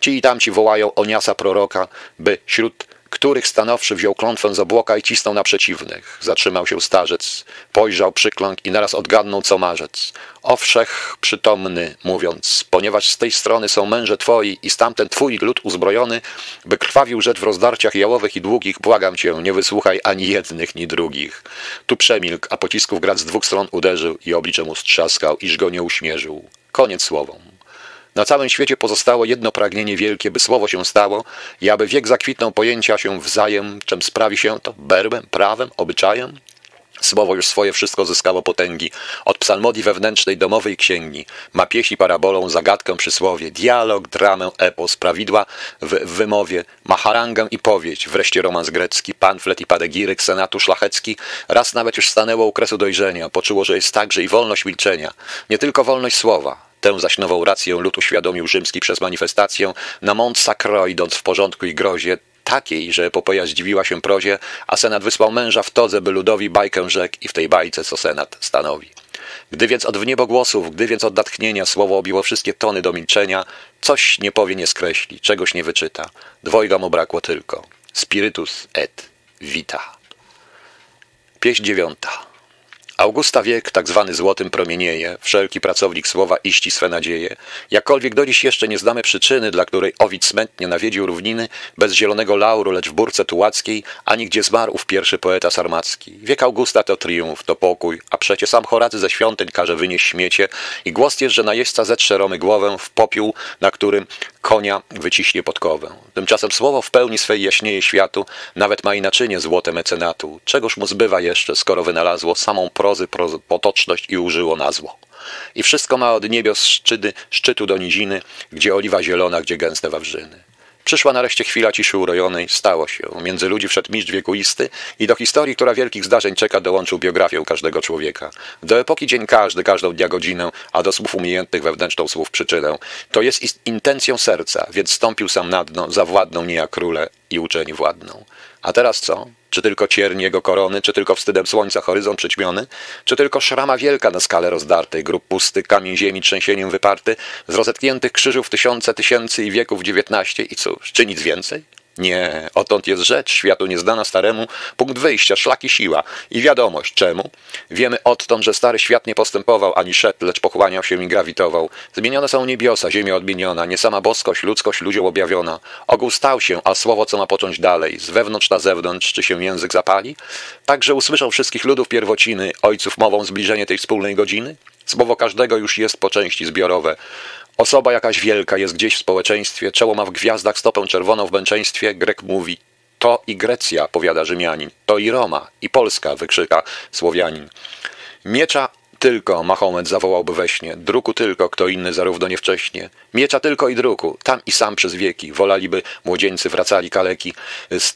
Ci i tamci wołają Oniasa proroka, by śród których stanowszy wziął klątwę z obłoka i cisnął na przeciwnych. Zatrzymał się starzec, pojrzał, przykląkł i naraz odgadnął, co marzec. O wszech przytomny, mówiąc, ponieważ z tej strony są męże twoi i stamten twój lud uzbrojony, by krwawił rzecz w rozdarciach jałowych i długich, błagam cię, nie wysłuchaj ani jednych, ni drugich. Tu przemilkł, a pocisków grad z dwóch stron uderzył i obliczem mu strzaskał, iż go nie uśmierzył. Koniec słowom. Na całym świecie pozostało jedno pragnienie wielkie, by słowo się stało i aby wiek zakwitnął pojęcia się wzajem, czym sprawi się to berbem, prawem, obyczajem. Słowo już swoje wszystko zyskało potęgi. Od psalmodii wewnętrznej domowej księgi ma pieśni parabolą, zagadkę przysłowie, dialog, dramę, epos, prawidła w, wymowie, ma harangę i powieść, wreszcie romans grecki, pamflet i padegiryk, senatu szlachecki. Raz nawet już stanęło u kresu dojrzenia, poczuło, że jest także i wolność milczenia. Nie tylko wolność słowa, Tę zaś nową rację lud uświadomił rzymski przez manifestację na Mont Sacro, idąc w porządku i grozie, takiej, że epopeja zdziwiła się prozie, a senat wysłał męża w todze, by ludowi bajkę rzekł i w tej bajce, co senat stanowi. Gdy więc od wniebogłosów, gdy więc od natchnienia słowo obiło wszystkie tony do milczenia, coś nie powie, nie skreśli, czegoś nie wyczyta. Dwojga mu brakło tylko. Spiritus et vita. Pieśń dziewiąta. Augusta wiek, tak zwany złotym promienieje, wszelki pracownik słowa iści swe nadzieje. Jakkolwiek do dziś jeszcze nie znamy przyczyny, dla której Ovid smętnie nawiedził równiny, bez zielonego lauru, lecz w burce tułackiej, ani gdzie zmarł ów pierwszy poeta sarmacki. Wiek Augusta to triumf, to pokój, a przecie sam Horacy ze świątyń każe wynieść śmiecie i głos jest, że najeźdźca zetrze Romy głowę w popiół, na którym konia wyciśnie podkowę. Tymczasem słowo w pełni swej jaśnieje światu, nawet ma i naczynie złote mecenatu. Czegoż mu zbywa jeszcze, skoro wynalazło samą prozy potoczność i użyło na zło. I wszystko ma od niebios szczyty, szczytu do niziny, gdzie oliwa zielona, gdzie gęste wawrzyny. Przyszła nareszcie chwila ciszy urojonej, stało się. Między ludzi wszedł mistrz wiekuisty i do historii, która wielkich zdarzeń czeka, dołączył biografię każdego człowieka. Do epoki dzień każdy, każdą dnia godzinę, a do słów umiejętnych wewnętrzną słów przyczynę. To jest intencją serca, więc stąpił sam na dno, zawładną niejak króle i uczeni władną. A teraz co? Czy tylko cierń jego korony, czy tylko wstydem słońca horyzont przyćmiony, czy tylko szrama wielka na skalę rozdartej, grób pusty, kamień ziemi trzęsieniem wyparty, z rozetkniętych krzyżów tysiące tysięcy i wieków dziewiętnaście i cóż, czy nic więcej? Nie, odtąd jest rzecz światu nieznana staremu, punkt wyjścia, szlaki siła i wiadomość czemu. Wiemy odtąd, że stary świat nie postępował ani szedł, lecz pochłaniał się i grawitował. Zmienione są niebiosa, ziemia odmieniona, nie sama boskość, ludzkość ludziom objawiona. Ogół stał się, a słowo co ma począć dalej, z wewnątrz na zewnątrz, czy się język zapali? Także usłyszał wszystkich ludów pierwociny, ojców mową zbliżenie tej wspólnej godziny? Słowo każdego już jest po części zbiorowe. Osoba jakaś wielka jest gdzieś w społeczeństwie, czoło ma w gwiazdach stopę czerwoną w męczeństwie. Grek mówi, to i Grecja, powiada Rzymianin, to i Roma, i Polska, wykrzyka Słowianin. Miecza tylko, Mahomet zawołałby we śnie, druku tylko, kto inny zarówno niewcześnie. Miecza tylko i druku, tam i sam przez wieki, wolaliby młodzieńcy wracali kaleki,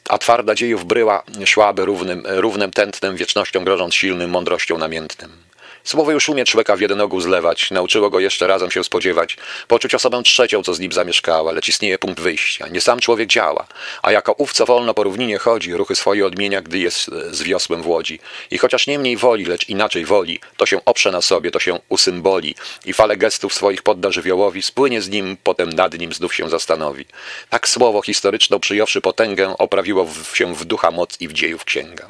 a twarda dziejów bryła szłaby równym, równym tętnem, wiecznością grożąc silnym, mądrością namiętnym. Słowo już umie człowieka w jeden ogół zlewać, nauczyło go jeszcze razem się spodziewać, poczuć osobę trzecią, co z nim zamieszkała, lecz istnieje punkt wyjścia. Nie sam człowiek działa, a jako ów, co wolno po równinie chodzi, ruchy swoje odmienia, gdy jest z wiosłem w łodzi. I chociaż nie mniej woli, lecz inaczej woli, to się oprze na sobie, to się usymboli i fale gestów swoich podda żywiołowi, spłynie z nim, potem nad nim znów się zastanowi. Tak słowo historyczną przyjąwszy potęgę, oprawiło się w ducha moc i w dziejów księgę.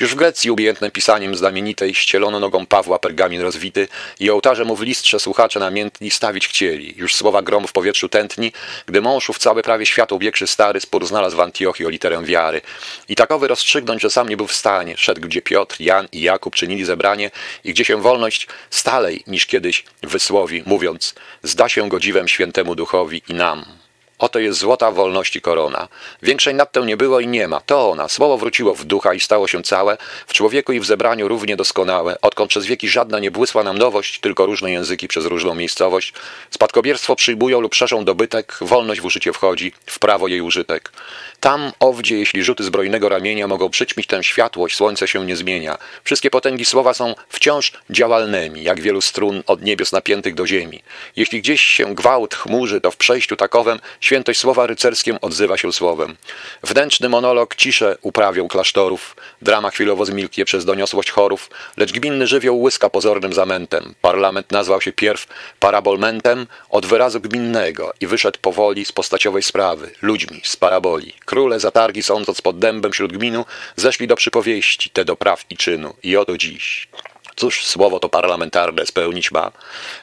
Już w Grecji umiejętnym pisaniem znamienitej ścielono nogą Pawła pergamin rozwity i ołtarze mu w listrze słuchacze namiętni stawić chcieli. Już słowa grom w powietrzu tętni, gdy mążów cały prawie świat ubiegszy stary spór znalazł w Antiochii o literę wiary. I takowy rozstrzygnąć, że sam nie był w stanie. Szedł, gdzie Piotr, Jan i Jakub czynili zebranie i gdzie się wolność stalej niż kiedyś wysłowi, mówiąc, zda się godziwem świętemu duchowi i nam. Oto jest złota wolności korona. Większej nad tę nie było i nie ma. To ona. Słowo wróciło w ducha i stało się całe, w człowieku i w zebraniu równie doskonałe, odkąd przez wieki żadna nie błysła nam nowość, tylko różne języki przez różną miejscowość. Spadkobierstwo przyjmują lub szerzą dobytek, wolność w użycie wchodzi, w prawo jej użytek. Tam, owdzie, jeśli rzuty zbrojnego ramienia mogą przyćmić tę światłość, słońce się nie zmienia. Wszystkie potęgi słowa są wciąż działalnymi, jak wielu strun od niebios napiętych do ziemi. Jeśli gdzieś się gwałt chmurzy, to w przejściu takowym świętość słowa rycerskiem odzywa się słowem. Wnętrzny monolog ciszę uprawią klasztorów, drama chwilowo zmilknie przez doniosłość chorów, lecz gminny żywioł łyska pozornym zamętem. Parlament nazwał się pierw parabolmentem od wyrazu gminnego i wyszedł powoli z postaciowej sprawy, ludźmi, z paraboli. Króle zatargi sądząc pod dębem wśród gminu, zeszli do przypowieści, te do praw i czynu. I oto dziś. Cóż słowo to parlamentarne spełnić ma?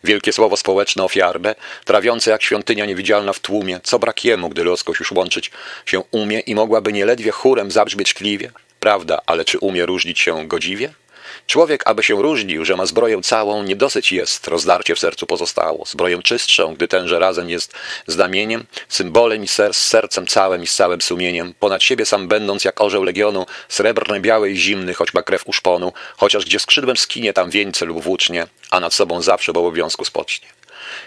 Wielkie słowo społeczne ofiarne, trawiące jak świątynia niewidzialna w tłumie, co brak jemu, gdy ludzkość już łączyć się umie i mogłaby nieledwie chórem zabrzmieć tkliwie? Prawda, ale czy umie różnić się godziwie? Człowiek, aby się różnił, że ma zbroję całą, nie dosyć jest, rozdarcie w sercu pozostało. Zbroję czystszą, gdy tenże razem jest znamieniem, symbolem i ser, z sercem całym i z całym sumieniem, ponad siebie sam będąc jak orzeł legionu, srebrny, biały i zimny, choć ma krew u szponu, chociaż gdzie skrzydłem skinie tam wieńce lub włócznie, a nad sobą zawsze w obowiązku spocznie.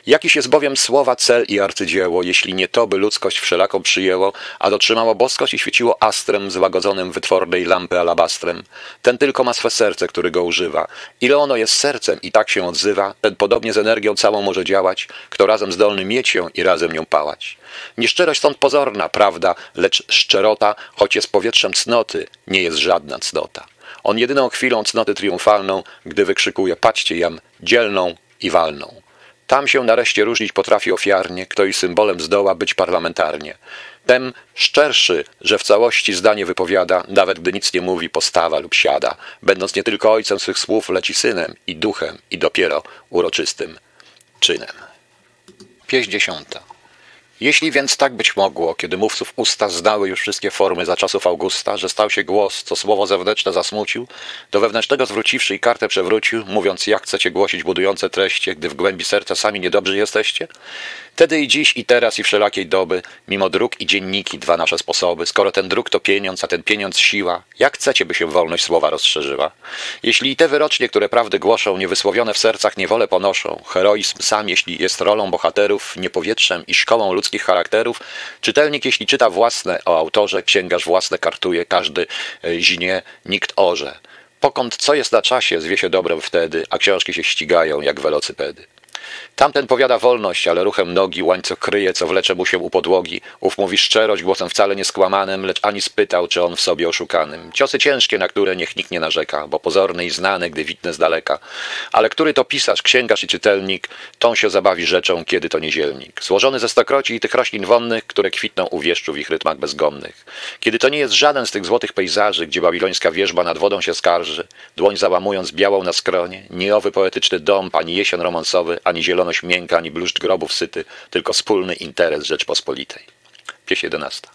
Jakiś jest bowiem słowa cel i arcydzieło, jeśli nie to, by ludzkość wszelaką przyjęło, a dotrzymało boskość i świeciło astrem złagodzonym wytwornej lampy alabastrem. Ten tylko ma swe serce, który go używa. Ile ono jest sercem i tak się odzywa, ten podobnie z energią całą może działać, kto razem zdolny mieć ją i razem nią pałać. Nieszczerość stąd pozorna, prawda, lecz szczerota, choć jest powietrzem cnoty, nie jest żadna cnota. On jedyną chwilą cnoty triumfalną, gdy wykrzykuje, patrzcie jam, dzielną i walną. Tam się nareszcie różnić potrafi ofiarnie, kto i symbolem zdoła być parlamentarnie. Tem szczerszy, że w całości zdanie wypowiada, nawet gdy nic nie mówi, postawa lub siada, będąc nie tylko ojcem swych słów, lecz i synem, i duchem, i dopiero uroczystym czynem. Pieśń dziesiąta. Jeśli więc tak być mogło, kiedy mówców usta znały już wszystkie formy za czasów Augusta, że stał się głos, co słowo zewnętrzne zasmucił, do wewnętrznego zwróciwszy i kartę przewrócił, mówiąc jak chcecie głosić budujące treści, gdy w głębi serca sami niedobrzy jesteście? Wtedy i dziś, i teraz, i wszelakiej doby, mimo dróg i dzienniki, dwa nasze sposoby, skoro ten dróg to pieniądz, a ten pieniądz siła, jak chcecie, by się wolność słowa rozszerzyła? Jeśli i te wyrocznie, które prawdy głoszą, niewysłowione w sercach niewolę ponoszą, heroizm sam, jeśli jest rolą bohaterów, nie powietrzem i szkołą ludzkich charakterów, czytelnik, jeśli czyta własne o autorze, księgarz własne kartuje, każdy e, zinie, nikt orze. Pokąd co jest na czasie, zwie się dobrem wtedy, a książki się ścigają jak welocypedy. Tamten powiada wolność, ale ruchem nogi łańcuch kryje, co wlecze mu się u podłogi. Ów mówi szczerość, głosem wcale nie skłamanym, lecz ani spytał, czy on w sobie oszukanym. Ciosy ciężkie, na które niech nikt nie narzeka, bo pozorny i znany, gdy widne z daleka. Ale który to pisarz, księgarz i czytelnik, tą się zabawi rzeczą, kiedy to niezielnik. Złożony ze stokroci i tych roślin wonnych, które kwitną u wieszczu w ich rytmach bezgomnych. Kiedy to nie jest żaden z tych złotych pejzaży, gdzie babilońska wierzba nad wodą się skarży, dłoń załamując białą na skronie, nie owy poetyczny dom, ani jesień romansowy, ani zieloność miękka, ani bluszcz grobów syty, tylko wspólny interes Rzeczpospolitej. Pieśń 11.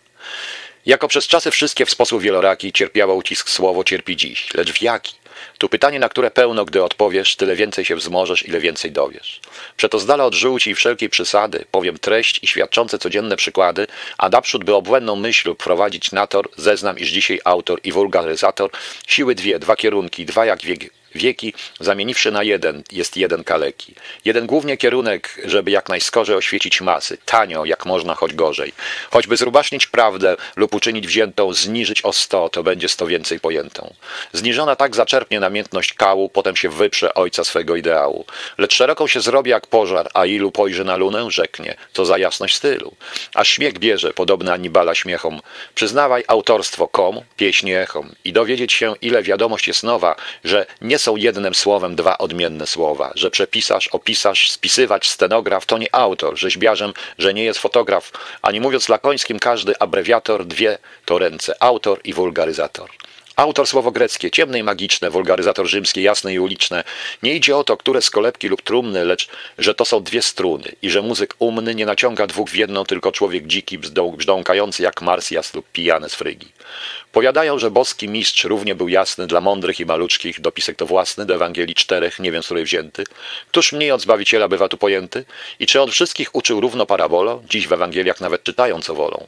Jako przez czasy wszystkie w sposób wieloraki cierpiało ucisk słowo, cierpi dziś. Lecz w jaki? Tu pytanie, na które pełno, gdy odpowiesz, tyle więcej się wzmożesz, ile więcej dowiesz. Przeto z dala od żółci i wszelkiej przysady powiem treść i świadczące codzienne przykłady, a naprzód, by obłędną myśl prowadzić na tor, zeznam, iż dzisiaj autor i wulgaryzator siły dwie, dwa kierunki, dwa jak wiek, wieki, zamieniwszy na jeden, jest jeden kaleki. Jeden głównie kierunek, żeby jak najskorzej oświecić masy, tanio, jak można, choć gorzej. Choćby zrubasznić prawdę lub uczynić wziętą, zniżyć o sto, to będzie sto więcej pojętą. Zniżona tak zaczerpnie namiętność kału, potem się wyprze ojca swego ideału. Lecz szeroką się zrobi jak pożar, a ilu pojrzy na lunę, rzeknie, co za jasność stylu. Aż śmiech bierze, podobny Anibala śmiechom. Przyznawaj autorstwo komu, pieśni echom i dowiedzieć się, ile wiadomość jest nowa, że nie są jednym słowem dwa odmienne słowa, że przepisarz, opisarz, spisywać, stenograf to nie autor, rzeźbiarzem, że nie jest fotograf, ani mówiąc lakońskim każdy abrewiator, dwie to ręce, autor i wulgaryzator. Autor słowo greckie, ciemne i magiczne, wulgaryzator rzymski, jasne i uliczne. Nie idzie o to, które z kolebki lub trumny, lecz że to są dwie struny i że muzyk umny nie naciąga dwóch w jedną, tylko człowiek dziki, brzdąkający jak Marsjas lub pijany z frygi. Powiadają, że boski mistrz równie był jasny dla mądrych i maluczkich, dopisek to własny, do Ewangelii czterech, nie wiem z której wzięty. Któż mniej od Zbawiciela bywa tu pojęty? I czy on wszystkich uczył równo parabolo? Dziś w Ewangeliach nawet czytają, co wolą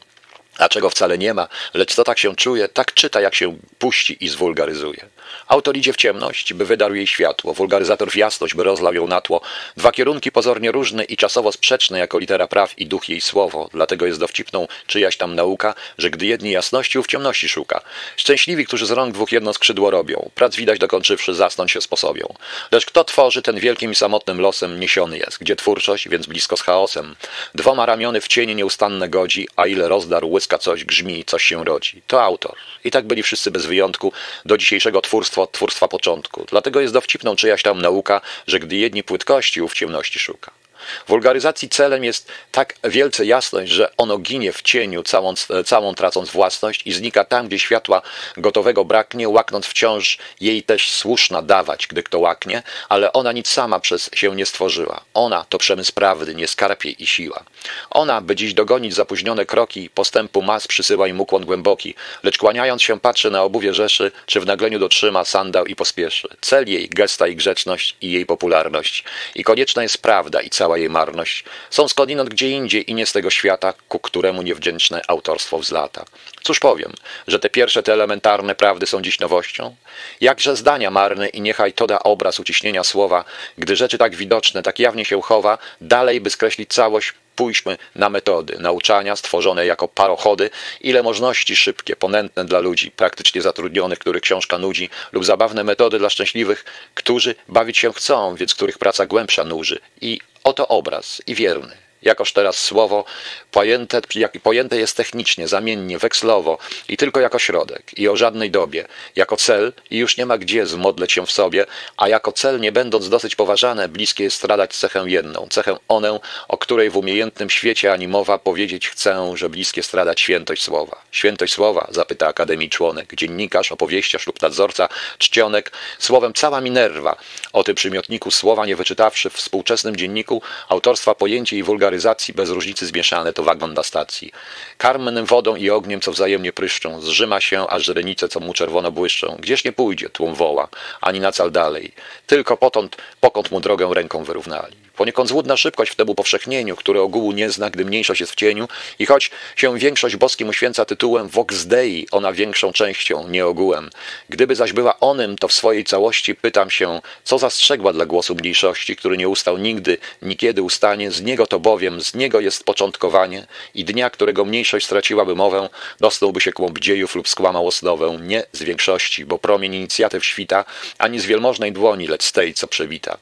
a czego wcale nie ma, lecz to tak się czuje, tak czyta, jak się puści i zwulgaryzuje. Autor idzie w ciemność, by wydarł jej światło, wulgaryzator w jasność, by rozlał ją na tło. Dwa kierunki pozornie różne i czasowo sprzeczne jako litera praw i duch jej słowo, dlatego jest dowcipną czyjaś tam nauka, że gdy jedni jasności, w ciemności szuka. Szczęśliwi, którzy z rąk dwóch jedno skrzydło robią, prac widać dokończywszy, zasnąć się sposobią. Lecz kto tworzy, ten wielkim i samotnym losem niesiony jest, gdzie twórczość, więc blisko z chaosem. Dwoma ramiony w cienie nieustanne godzi, a ile rozdarł błyska coś, grzmi, coś się rodzi. To autor. I tak byli wszyscy bez wyjątku do dzisiejszego twórstwa od twórstwa początku. Dlatego jest dowcipną czyjaś tam nauka, że gdy jedni płytkości, ów ciemności szuka. Wulgaryzacji celem jest tak wielce jasność, że ono ginie w cieniu, całą, całą tracąc własność i znika tam, gdzie światła gotowego braknie, łaknąc wciąż jej też słuszna dawać, gdy kto łaknie, ale ona nic sama przez się nie stworzyła. Ona to przemysł prawdy, nie skarpie i siła. Ona, by dziś dogonić zapóźnione kroki, postępu mas przysyła im ukłon głęboki, lecz kłaniając się patrzy na obuwie rzeszy, czy w nagleniu dotrzyma sandał i pospieszy. Cel jej, gesta i grzeczność i jej popularność. I konieczna jest prawda i cała jej marność. Są skądinąd gdzie indziej i nie z tego świata, ku któremu niewdzięczne autorstwo wzlata. Cóż powiem, że te pierwsze, te elementarne prawdy są dziś nowością? Jakże zdania marne i niechaj to da obraz uciśnienia słowa, gdy rzeczy tak widoczne, tak jawnie się chowa, dalej by skreślić całość, Pójdźmy na metody nauczania stworzone jako parochody, ile możności szybkie, ponętne dla ludzi, praktycznie zatrudnionych, których książka nudzi, lub zabawne metody dla szczęśliwych, którzy bawić się chcą, więc których praca głębsza nuży. I oto obraz i wierny jakoż teraz słowo pojęte, jak, pojęte jest technicznie, zamiennie, wekslowo i tylko jako środek i o żadnej dobie, jako cel i już nie ma gdzie zmodleć się w sobie, a jako cel nie będąc dosyć poważane, bliskie jest stradać cechę jedną, cechę onę, o której w umiejętnym świecie ani mowa powiedzieć chcę, że bliskie stradać świętość słowa. Świętość słowa, zapyta Akademii członek, dziennikarz, opowieściarz lub nadzorca, czcionek, słowem cała Minerva, o tym przymiotniku słowa nie wyczytawszy w współczesnym dzienniku autorstwa pojęcie i wulgaryzacji bez różnicy zmieszane to wagon na stacji. Karmnym wodą i ogniem, co wzajemnie pryszczą, zrzyma się, aż źrenice, co mu czerwono błyszczą. Gdzież nie pójdzie, tłum woła, ani na cal dalej. Tylko potąd, pokąd mu drogę ręką wyrównali. Poniekąd złudna szybkość w temu powszechnieniu, które ogółu nie zna, gdy mniejszość jest w cieniu i choć się większość boskim uświęca tytułem vox dei, ona większą częścią, nie ogółem. Gdyby zaś była onym, to w swojej całości pytam się, co zastrzegła dla głosu mniejszości, który nie ustał nigdy, niekiedy ustanie, z niego to bowiem, z niego jest początkowanie i dnia, którego mniejszość straciłaby mowę, dostałby się kłąb dziejów lub skłamał osnowę, nie z większości, bo promień inicjatyw świta, ani z wielmożnej dłoni, lecz z tej, co przewita.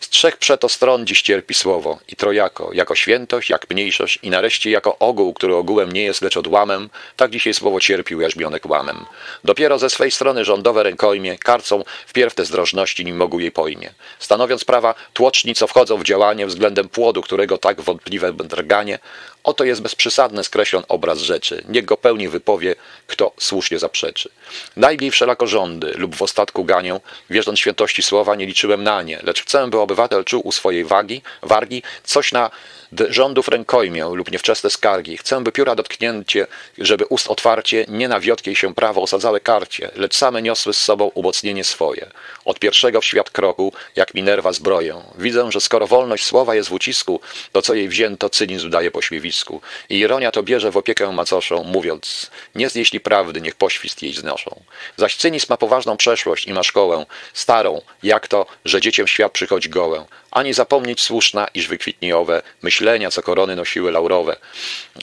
Z trzech przeto stron dziś cierpi słowo i trojako, jako świętość, jak mniejszość i nareszcie jako ogół, który ogółem nie jest, lecz odłamem, tak dzisiaj słowo cierpił jarzmionek łamem. Dopiero ze swej strony rządowe rękojmie karcą wpierw te zdrożności, nim mogą jej pojmie. Stanowiąc prawa tłoczni, co wchodzą w działanie względem płodu, którego tak wątpliwe drganie, Oto jest bezprzesadny skreślon obraz rzeczy. Niech go pełni wypowie, kto słusznie zaprzeczy. Najmniej wszelako rządy lub w ostatku ganię, wierząc świętości słowa, nie liczyłem na nie, lecz chcę, by obywatel czuł u swojej wagi, wargi coś na rządów rękojmię lub niewczesne skargi. Chcę, by pióra dotknięcie, żeby ust otwarcie nie na wiotkiej się prawo osadzały karcie, lecz same niosły z sobą umocnienie swoje. Od pierwszego w świat kroku, jak Minerva zbroję. Widzę, że skoro wolność słowa jest w ucisku, to co jej wzięto, cynizm daje pośmiewisku. I ironia to bierze w opiekę macoszą, mówiąc, nie zjeśli prawdy, niech poświst jej znoszą. Zaś cynizm ma poważną przeszłość i ma szkołę, starą, jak to, że dzieciom świat przychodzi gołę ani zapomnieć słuszna, iż wykwitnie owe myślenia, co korony nosiły laurowe.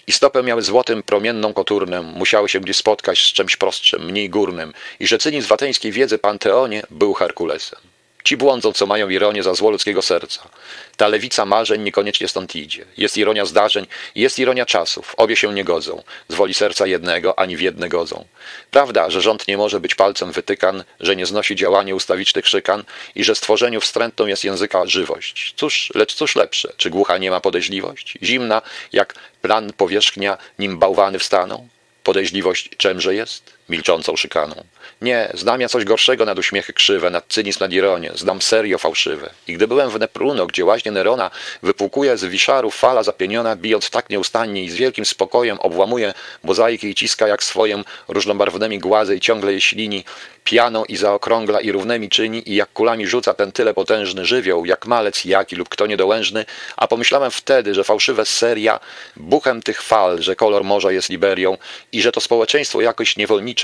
I stopę miały złotym, promienną koturnę, musiały się gdzieś spotkać z czymś prostszym, mniej górnym, i że cynizm w ateńskiej wiedzy Panteonie był Herkulesem. Ci błądzą, co mają ironię za zło ludzkiego serca. Ta lewica marzeń niekoniecznie stąd idzie. Jest ironia zdarzeń, jest ironia czasów. Obie się nie godzą. Z woli serca jednego, ani w jedne godzą. Prawda, że rząd nie może być palcem wytykan, że nie znosi działanie ustawicznych szykan i że stworzeniu wstrętną jest języka żywość. Cóż, lecz cóż lepsze? Czy głucha nie ma podejrzliwość? Zimna, jak plan powierzchnia, nim bałwany wstaną? Podejrzliwość czemże jest? Milczącą szykaną. Nie, znam ja coś gorszego nad uśmiechy krzywe, nad cynizm, nad ironię. Znam serio fałszywe. I gdy byłem w Nepruno, gdzie łaźnie Nerona wypłukuje z wiszarów fala zapieniona, bijąc tak nieustannie i z wielkim spokojem obłamuje mozaiki i ciska jak swojem różnobarwnymi głazy i ciągle je ślini, pianą i zaokrągla i równymi czyni i jak kulami rzuca ten tyle potężny żywioł, jak malec jaki lub kto niedołężny, a pomyślałem wtedy, że fałszywe seria buchem tych fal, że kolor morza jest Liberią i że to społeczeństwo jakoś niewolnicze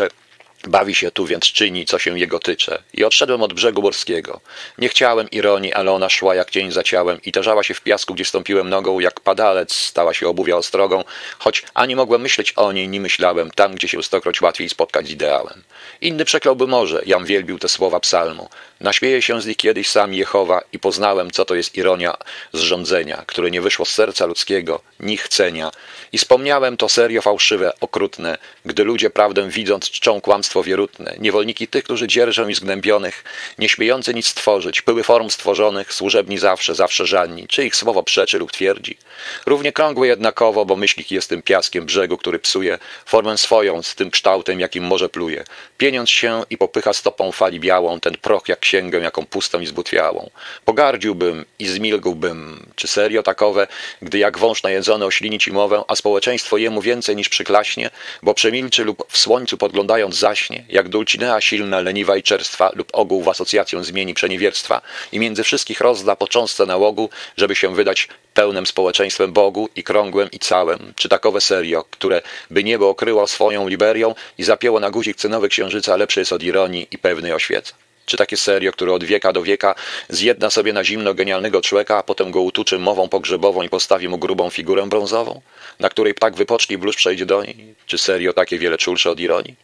Bawi się tu, więc czyni, co się jego tycze. I odszedłem od brzegu morskiego. Nie chciałem ironii, ale ona szła jak cień za ciałem i tarzała się w piasku, gdzie stąpiłem nogą, jak padalec stała się obuwia ostrogą, choć ani mogłem myśleć o niej, ni myślałem, tam, gdzie się stokroć łatwiej spotkać z ideałem. Inny przekląłby może, jam wielbił te słowa psalmu. Naśmieje się z nich kiedyś sam Jehowa i poznałem, co to jest ironia zrządzenia, które nie wyszło z serca ludzkiego, ni chcenia. I wspomniałem to serio fałszywe, okrutne, gdy ludzie prawdę widząc czczą kłamstwo wierutne, niewolniki tych, którzy dzierżą i zgnębionych, nie śmiejący nic stworzyć, pyły form stworzonych, służebni zawsze, zawsze żadni, czy ich słowo przeczy lub twierdzi. Równie krągły jednakowo, bo myślik jest tym piaskiem brzegu, który psuje formę swoją z tym kształtem, jakim morze pluje. Pieniąc się i popycha stopą fali białą, ten proch jak księgę, jaką pustą i zbutwiałą. Pogardziłbym i zmilgłbym, czy serio takowe, gdy jak wąż najedzony oślini ci mowę, a społeczeństwo jemu więcej niż przyklaśnie, bo przemilczy lub w słońcu podglądając zaśnie, jak dulcinea silna, leniwa i czerstwa lub ogół w asocjację zmieni przeniewierstwa i między wszystkich rozda po cząstce nałogu, żeby się wydać pełnym społeczeństwem Bogu i krągłym i całym, czy takowe serio, które by niebo okryło swoją liberią i zapięło na guzik cenowy księżyca lepsze jest od ironii i pewnej oświeca. Czy takie serio, które od wieka do wieka zjedna sobie na zimno genialnego człowieka, a potem go utuczy mową pogrzebową i postawi mu grubą figurę brązową, na której ptak wypocznie blusz przejdzie do niej? Czy serio takie wiele czulsze od ironii?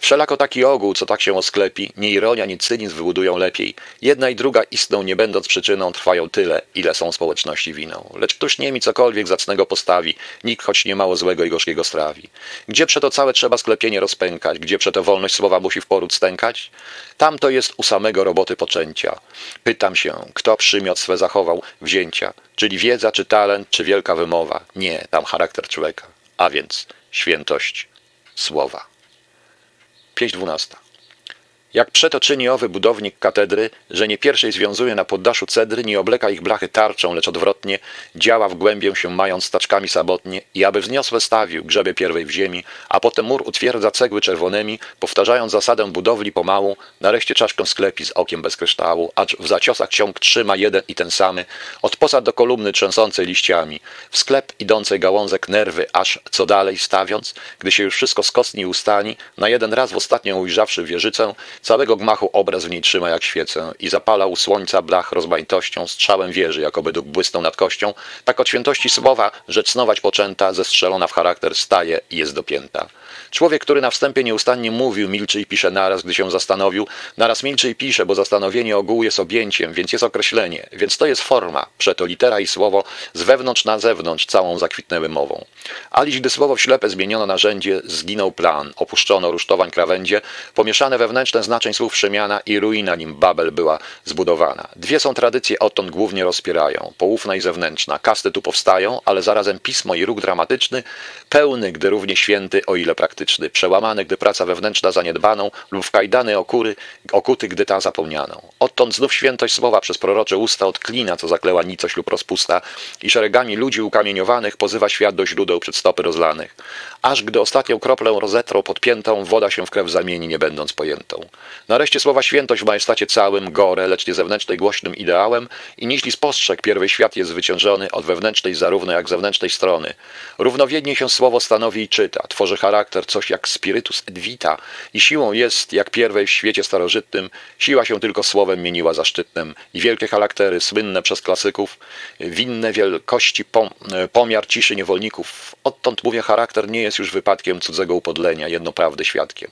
Wszelako taki ogół, co tak się osklepi, nie ironia, ni cynizm wybudują lepiej. Jedna i druga istną, nie będąc przyczyną, trwają tyle, ile są społeczności winą. Lecz któż nie mi cokolwiek zacnego postawi, nikt choć nie mało złego i gorzkiego strawi. Gdzie przeto całe trzeba sklepienie rozpękać, gdzie przeto wolność słowa musi w poród stękać? Tam to jest u samego roboty poczęcia. Pytam się, kto przymiot swe zachował wzięcia, czyli wiedza, czy talent, czy wielka wymowa. Nie, tam charakter człowieka, a więc świętość słowa. Pięć dwunasta. Jak przeto czyni owy budownik katedry, że nie pierwszej związuje na poddaszu cedry, nie obleka ich blachy tarczą, lecz odwrotnie, działa w głębię się mając staczkami samotnie i aby wzniosłe stawił, grzebie pierwej w ziemi, a potem mur utwierdza cegły czerwonymi, powtarzając zasadę budowli pomału, nareszcie czaszkę sklepi z okiem bez kryształu, acz w zaciosach ciąg trzyma jeden i ten samy, od posad do kolumny trzęsącej liściami, w sklep idącej gałązek nerwy, aż co dalej stawiąc, gdy się już wszystko skostni i ustani, na jeden raz w ostatnią ujrzawszy wieżycę, Całego gmachu obraz w niej trzyma jak świecę i zapala u słońca blach rozmaitością, strzałem wieży, jakoby duch błysnął nad kością, tak od świętości słowa rzecz snować poczęta, zestrzelona w charakter staje i jest dopięta. Człowiek, który na wstępie nieustannie mówił, milczy i pisze naraz, gdy się zastanowił, naraz milczy i pisze, bo zastanowienie ogółu jest objęciem, więc jest określenie, więc to jest forma, przeto litera i słowo z wewnątrz na zewnątrz całą zakwitnęły mową. Aliś, gdy słowo w ślepe zmieniono narzędzie, zginął plan, opuszczono rusztowań krawędzie, pomieszane wewnętrzne znaczeń słów przemiana i ruina nim Babel była zbudowana. Dwie są tradycje odtąd głównie rozpierają, poufna i zewnętrzna. Kasty tu powstają, ale zarazem pismo i ruch dramatyczny, pełny, gdy równie święty, o ile praktyczny, przełamany, gdy praca wewnętrzna zaniedbaną lub w kajdany okury, okuty, gdy ta zapomnianą. Odtąd znów świętość słowa przez prorocze usta odklina, co zakleła nicość lub rozpusta i szeregami ludzi ukamieniowanych pozywa świat do źródeł przed stopy rozlanych. Aż gdy ostatnią kroplę rozetrą podpiętą, woda się w krew zamieni, nie będąc pojętą. Nareszcie słowa świętość w majestacie całym, gore, lecz nie zewnętrznej głośnym ideałem i jeśli spostrzeg pierwej świat jest zwyciężony od wewnętrznej zarówno jak zewnętrznej strony. Równowiednie się słowo stanowi i czyta, tworzy charakter, coś jak spiritus et vita i siłą jest, jak pierwej w świecie starożytnym, siła się tylko słowem mieniła zaszczytnym i wielkie charaktery, słynne przez klasyków, winne wielkości pom pomiar ciszy niewolników. Odtąd mówię, charakter nie jest już wypadkiem cudzego upodlenia, jedno prawdy świadkiem.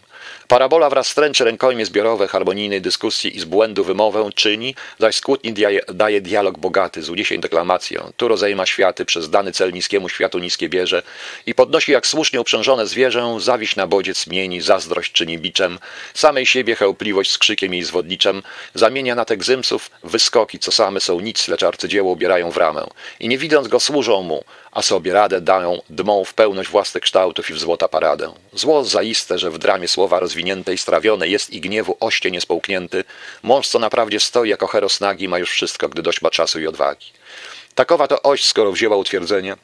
Parabola wraz stręczy rękojmie zbiorowe harmonijnej dyskusji i z błędu wymowę czyni, zaś skutni daje dialog bogaty, z uniesień deklamacją. Tu rozejma światy, przez dany cel niskiemu światu niskie bierze i podnosi jak słusznie uprzężone zwierzę, zawiść na bodziec mieni, zazdrość czyni biczem, samej siebie chełpliwość z krzykiem jej zwodniczem, zamienia na te gzymsów wyskoki, co same są nic, lecz arcydzieło ubierają w ramę i nie widząc go służą mu, a sobie radę dają, dmą w pełność własnych kształtów i w złota paradę. Zło zaiste, że w dramie słowa rozwinięte i strawione jest i gniewu oście niespołknięty, mąż co naprawdę stoi jako heros nagi ma już wszystko, gdy dość ma czasu i odwagi. Takowa to oś, skoro wzięła utwierdzenie,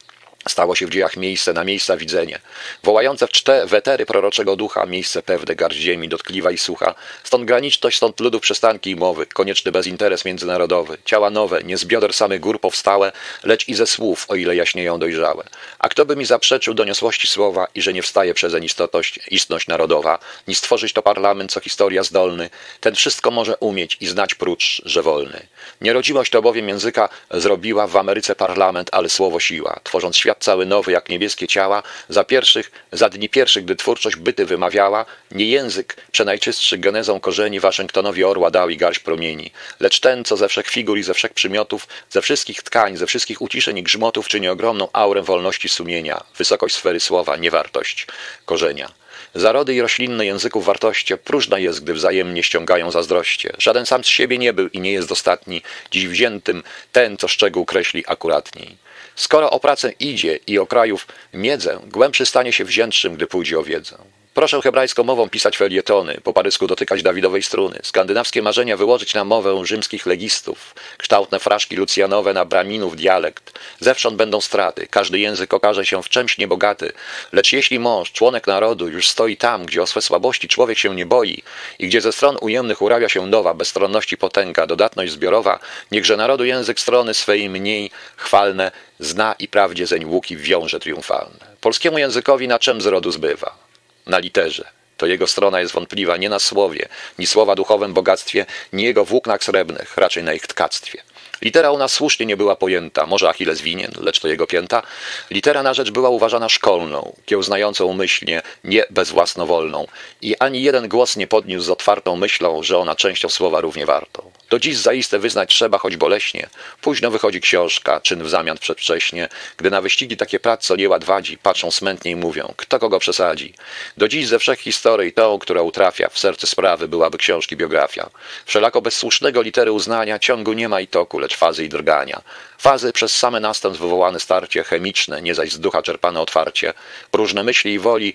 Stało się w dziejach miejsce na miejsca widzenie, wołające w czte wetery proroczego ducha, miejsce pewne, garść ziemi, dotkliwa i sucha, stąd graniczność, stąd ludów przystanki i mowy, konieczny bezinteres międzynarodowy, ciała nowe, nie z bioder samych gór powstałe, lecz i ze słów, o ile jaśnieją dojrzałe. A kto by mi zaprzeczył doniosłości słowa i że nie wstaje przezeń istotność, istność narodowa, ni stworzyć to parlament, co historia zdolny, ten wszystko może umieć i znać prócz, że wolny. Nierodzimość to bowiem języka zrobiła w Ameryce parlament, ale słowo siła, tworząc świat cały nowy jak niebieskie ciała, za pierwszych, za dni pierwszych, gdy twórczość byty wymawiała, nie język przenajczystszy genezą korzeni Waszyngtonowi orła dał i garść promieni, lecz ten, co ze wszech figur i ze wszech przymiotów, ze wszystkich tkań, ze wszystkich uciszeń i grzmotów czyni ogromną aurę wolności sumienia, wysokość sfery słowa, niewartość korzenia. Zarody i roślinne języków wartości próżna jest, gdy wzajemnie ściągają zazdroście. Żaden sam z siebie nie był i nie jest dostatni, dziś wziętym ten, co szczegół kreśli akuratniej. Skoro o pracę idzie i o krajów miedzę, głębszy stanie się wziętszym, gdy pójdzie o wiedzę. Proszę hebrajską mową pisać felietony, po parysku dotykać Dawidowej struny, skandynawskie marzenia wyłożyć na mowę rzymskich legistów, kształtne fraszki lucjanowe na braminów dialekt. Zewsząd będą straty, każdy język okaże się w czymś niebogaty, lecz jeśli mąż, członek narodu, już stoi tam, gdzie o swe słabości człowiek się nie boi i gdzie ze stron ujemnych urawia się nowa, bezstronności potęga, dodatność zbiorowa, niechże narodu język strony swej mniej chwalne zna i prawdzie zeń łuki wiąże triumfalne. Polskiemu językowi na czym z rodu zbywa? Na literze. To jego strona jest wątpliwa nie na słowie, ni słowa duchowym bogactwie, ni jego włóknach srebrnych, raczej na ich tkactwie. Litera u nas słusznie nie była pojęta, może Achilles winien, lecz to jego pięta. Litera na rzecz była uważana szkolną, kiełznającą umyślnie, nie bezwłasnowolną. I ani jeden głos nie podniósł z otwartą myślą, że ona częścią słowa równie wartą. Do dziś zaiste wyznać trzeba, choć boleśnie. Późno wychodzi książka, czyn w zamian przedwcześnie. Gdy na wyścigi takie prac, co nieład wadzi, patrzą smętnie i mówią, kto kogo przesadzi. Do dziś ze wszech historii tą, która utrafia w serce sprawy, byłaby książki biografia. Wszelako bez słusznego litery uznania ciągu nie ma i toku, lecz fazy i drgania. Fazy przez same następ wywołane starcie chemiczne, nie zaś z ducha czerpane otwarcie. Próżne myśli i woli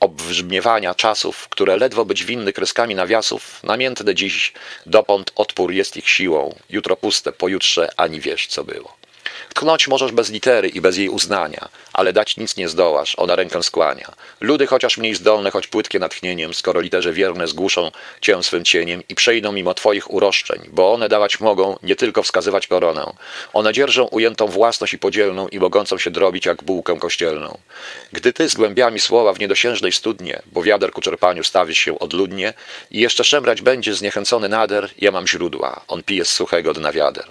obwrzmiewania czasów, które ledwo być winny kreskami nawiasów, namiętne dziś, dopąd odpór jest ich siłą. Jutro puste, pojutrze ani wiesz, co było. Tknąć możesz bez litery i bez jej uznania, ale dać nic nie zdołasz, ona rękę skłania. Ludy chociaż mniej zdolne, choć płytkie natchnieniem, skoro literze wierne zgłuszą cię swym cieniem i przejdą mimo twoich uroszczeń, bo one dawać mogą, nie tylko wskazywać koronę. One dzierżą ujętą własność i podzielną i mogącą się drobić jak bułkę kościelną. Gdy ty z głębiami słowa w niedosiężnej studnie, bo wiader ku czerpaniu stawisz się odludnie i jeszcze szemrać będzie zniechęcony nader, ja mam źródła, on pije z suchego dna wiader.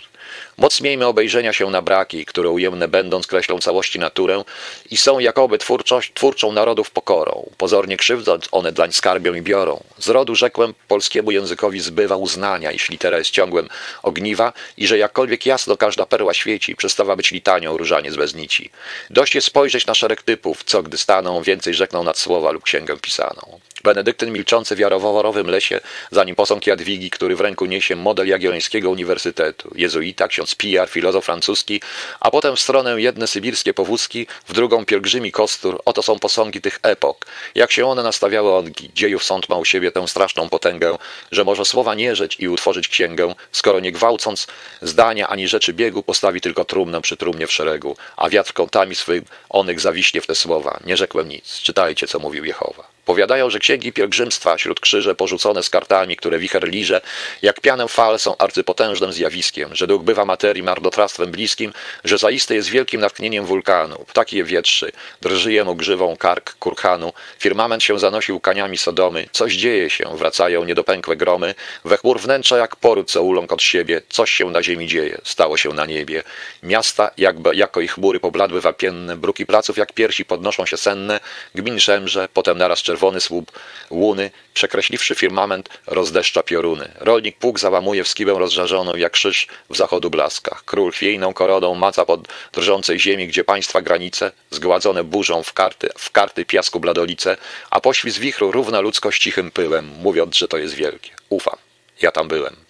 Moc miejmy obejrzenia się na braki, które ujemne będąc kreślą całości naturę i są jakoby twórczość, twórczą narodów pokorą. Pozornie krzywdząc one dlań skarbią i biorą. Z rodu rzekłem polskiemu językowi zbywa uznania, iż litera jest ciągłym ogniwa i że jakkolwiek jasno każda perła świeci, przestawa być litanią różaniec bez nici. Dość jest spojrzeć na szereg typów, co gdy staną, więcej rzekną nad słowa lub księgę pisaną. Benedyktyn milczący w jaroworowym lesie, zanim posąg Jadwigi, który w ręku niesie model Jagiellońskiego Uniwersytetu. Jezuita, ksiądz Pijar, filozof francuski, a potem w stronę jedne sybirskie powózki, w drugą pielgrzymi kostur. Oto są posągi tych epok. Jak się one nastawiały odgi. Dziejów sąd ma u siebie tę straszną potęgę, że może słowa nie rzeć i utworzyć księgę, skoro nie gwałcąc zdania ani rzeczy biegu, postawi tylko trumnę przy trumnie w szeregu, a wiatr kątami swych onych zawiśnie w te słowa. Nie rzekłem nic. Czytajcie, co mówił Jehowa. Powiadają, że księgi pielgrzymstwa śród krzyże porzucone z kartami, które wicher liże, jak pianę fal są arcypotężnym zjawiskiem, że duch bywa materii marnotrawstwem bliskim, że zaiste jest wielkim natchnieniem wulkanu. Ptaki je wietrzy, drży jemu grzywą kark kurhanu, firmament się zanosił kaniami Sodomy, coś dzieje się, wracają niedopękłe gromy, we chmur wnętrza jak poród co uląk od siebie, coś się na ziemi dzieje, stało się na niebie. Miasta jakby, jako ich chmury pobladły wapienne, bruki placów jak piersi podnoszą się senne, gmin szemrze, potem naraz czerwony czerwony słup łuny, przekreśliwszy firmament, rozdeszcza pioruny. Rolnik pług załamuje w skibę rozżarzoną, jak krzyż w zachodu blaskach. Król chwiejną koroną maca pod drżącej ziemi, gdzie państwa granice, zgładzone burzą w karty, w karty piasku bladolice, a poświz wichru równa ludzkość cichym pyłem, mówiąc, że to jest wielkie. Ufam. Ja tam byłem.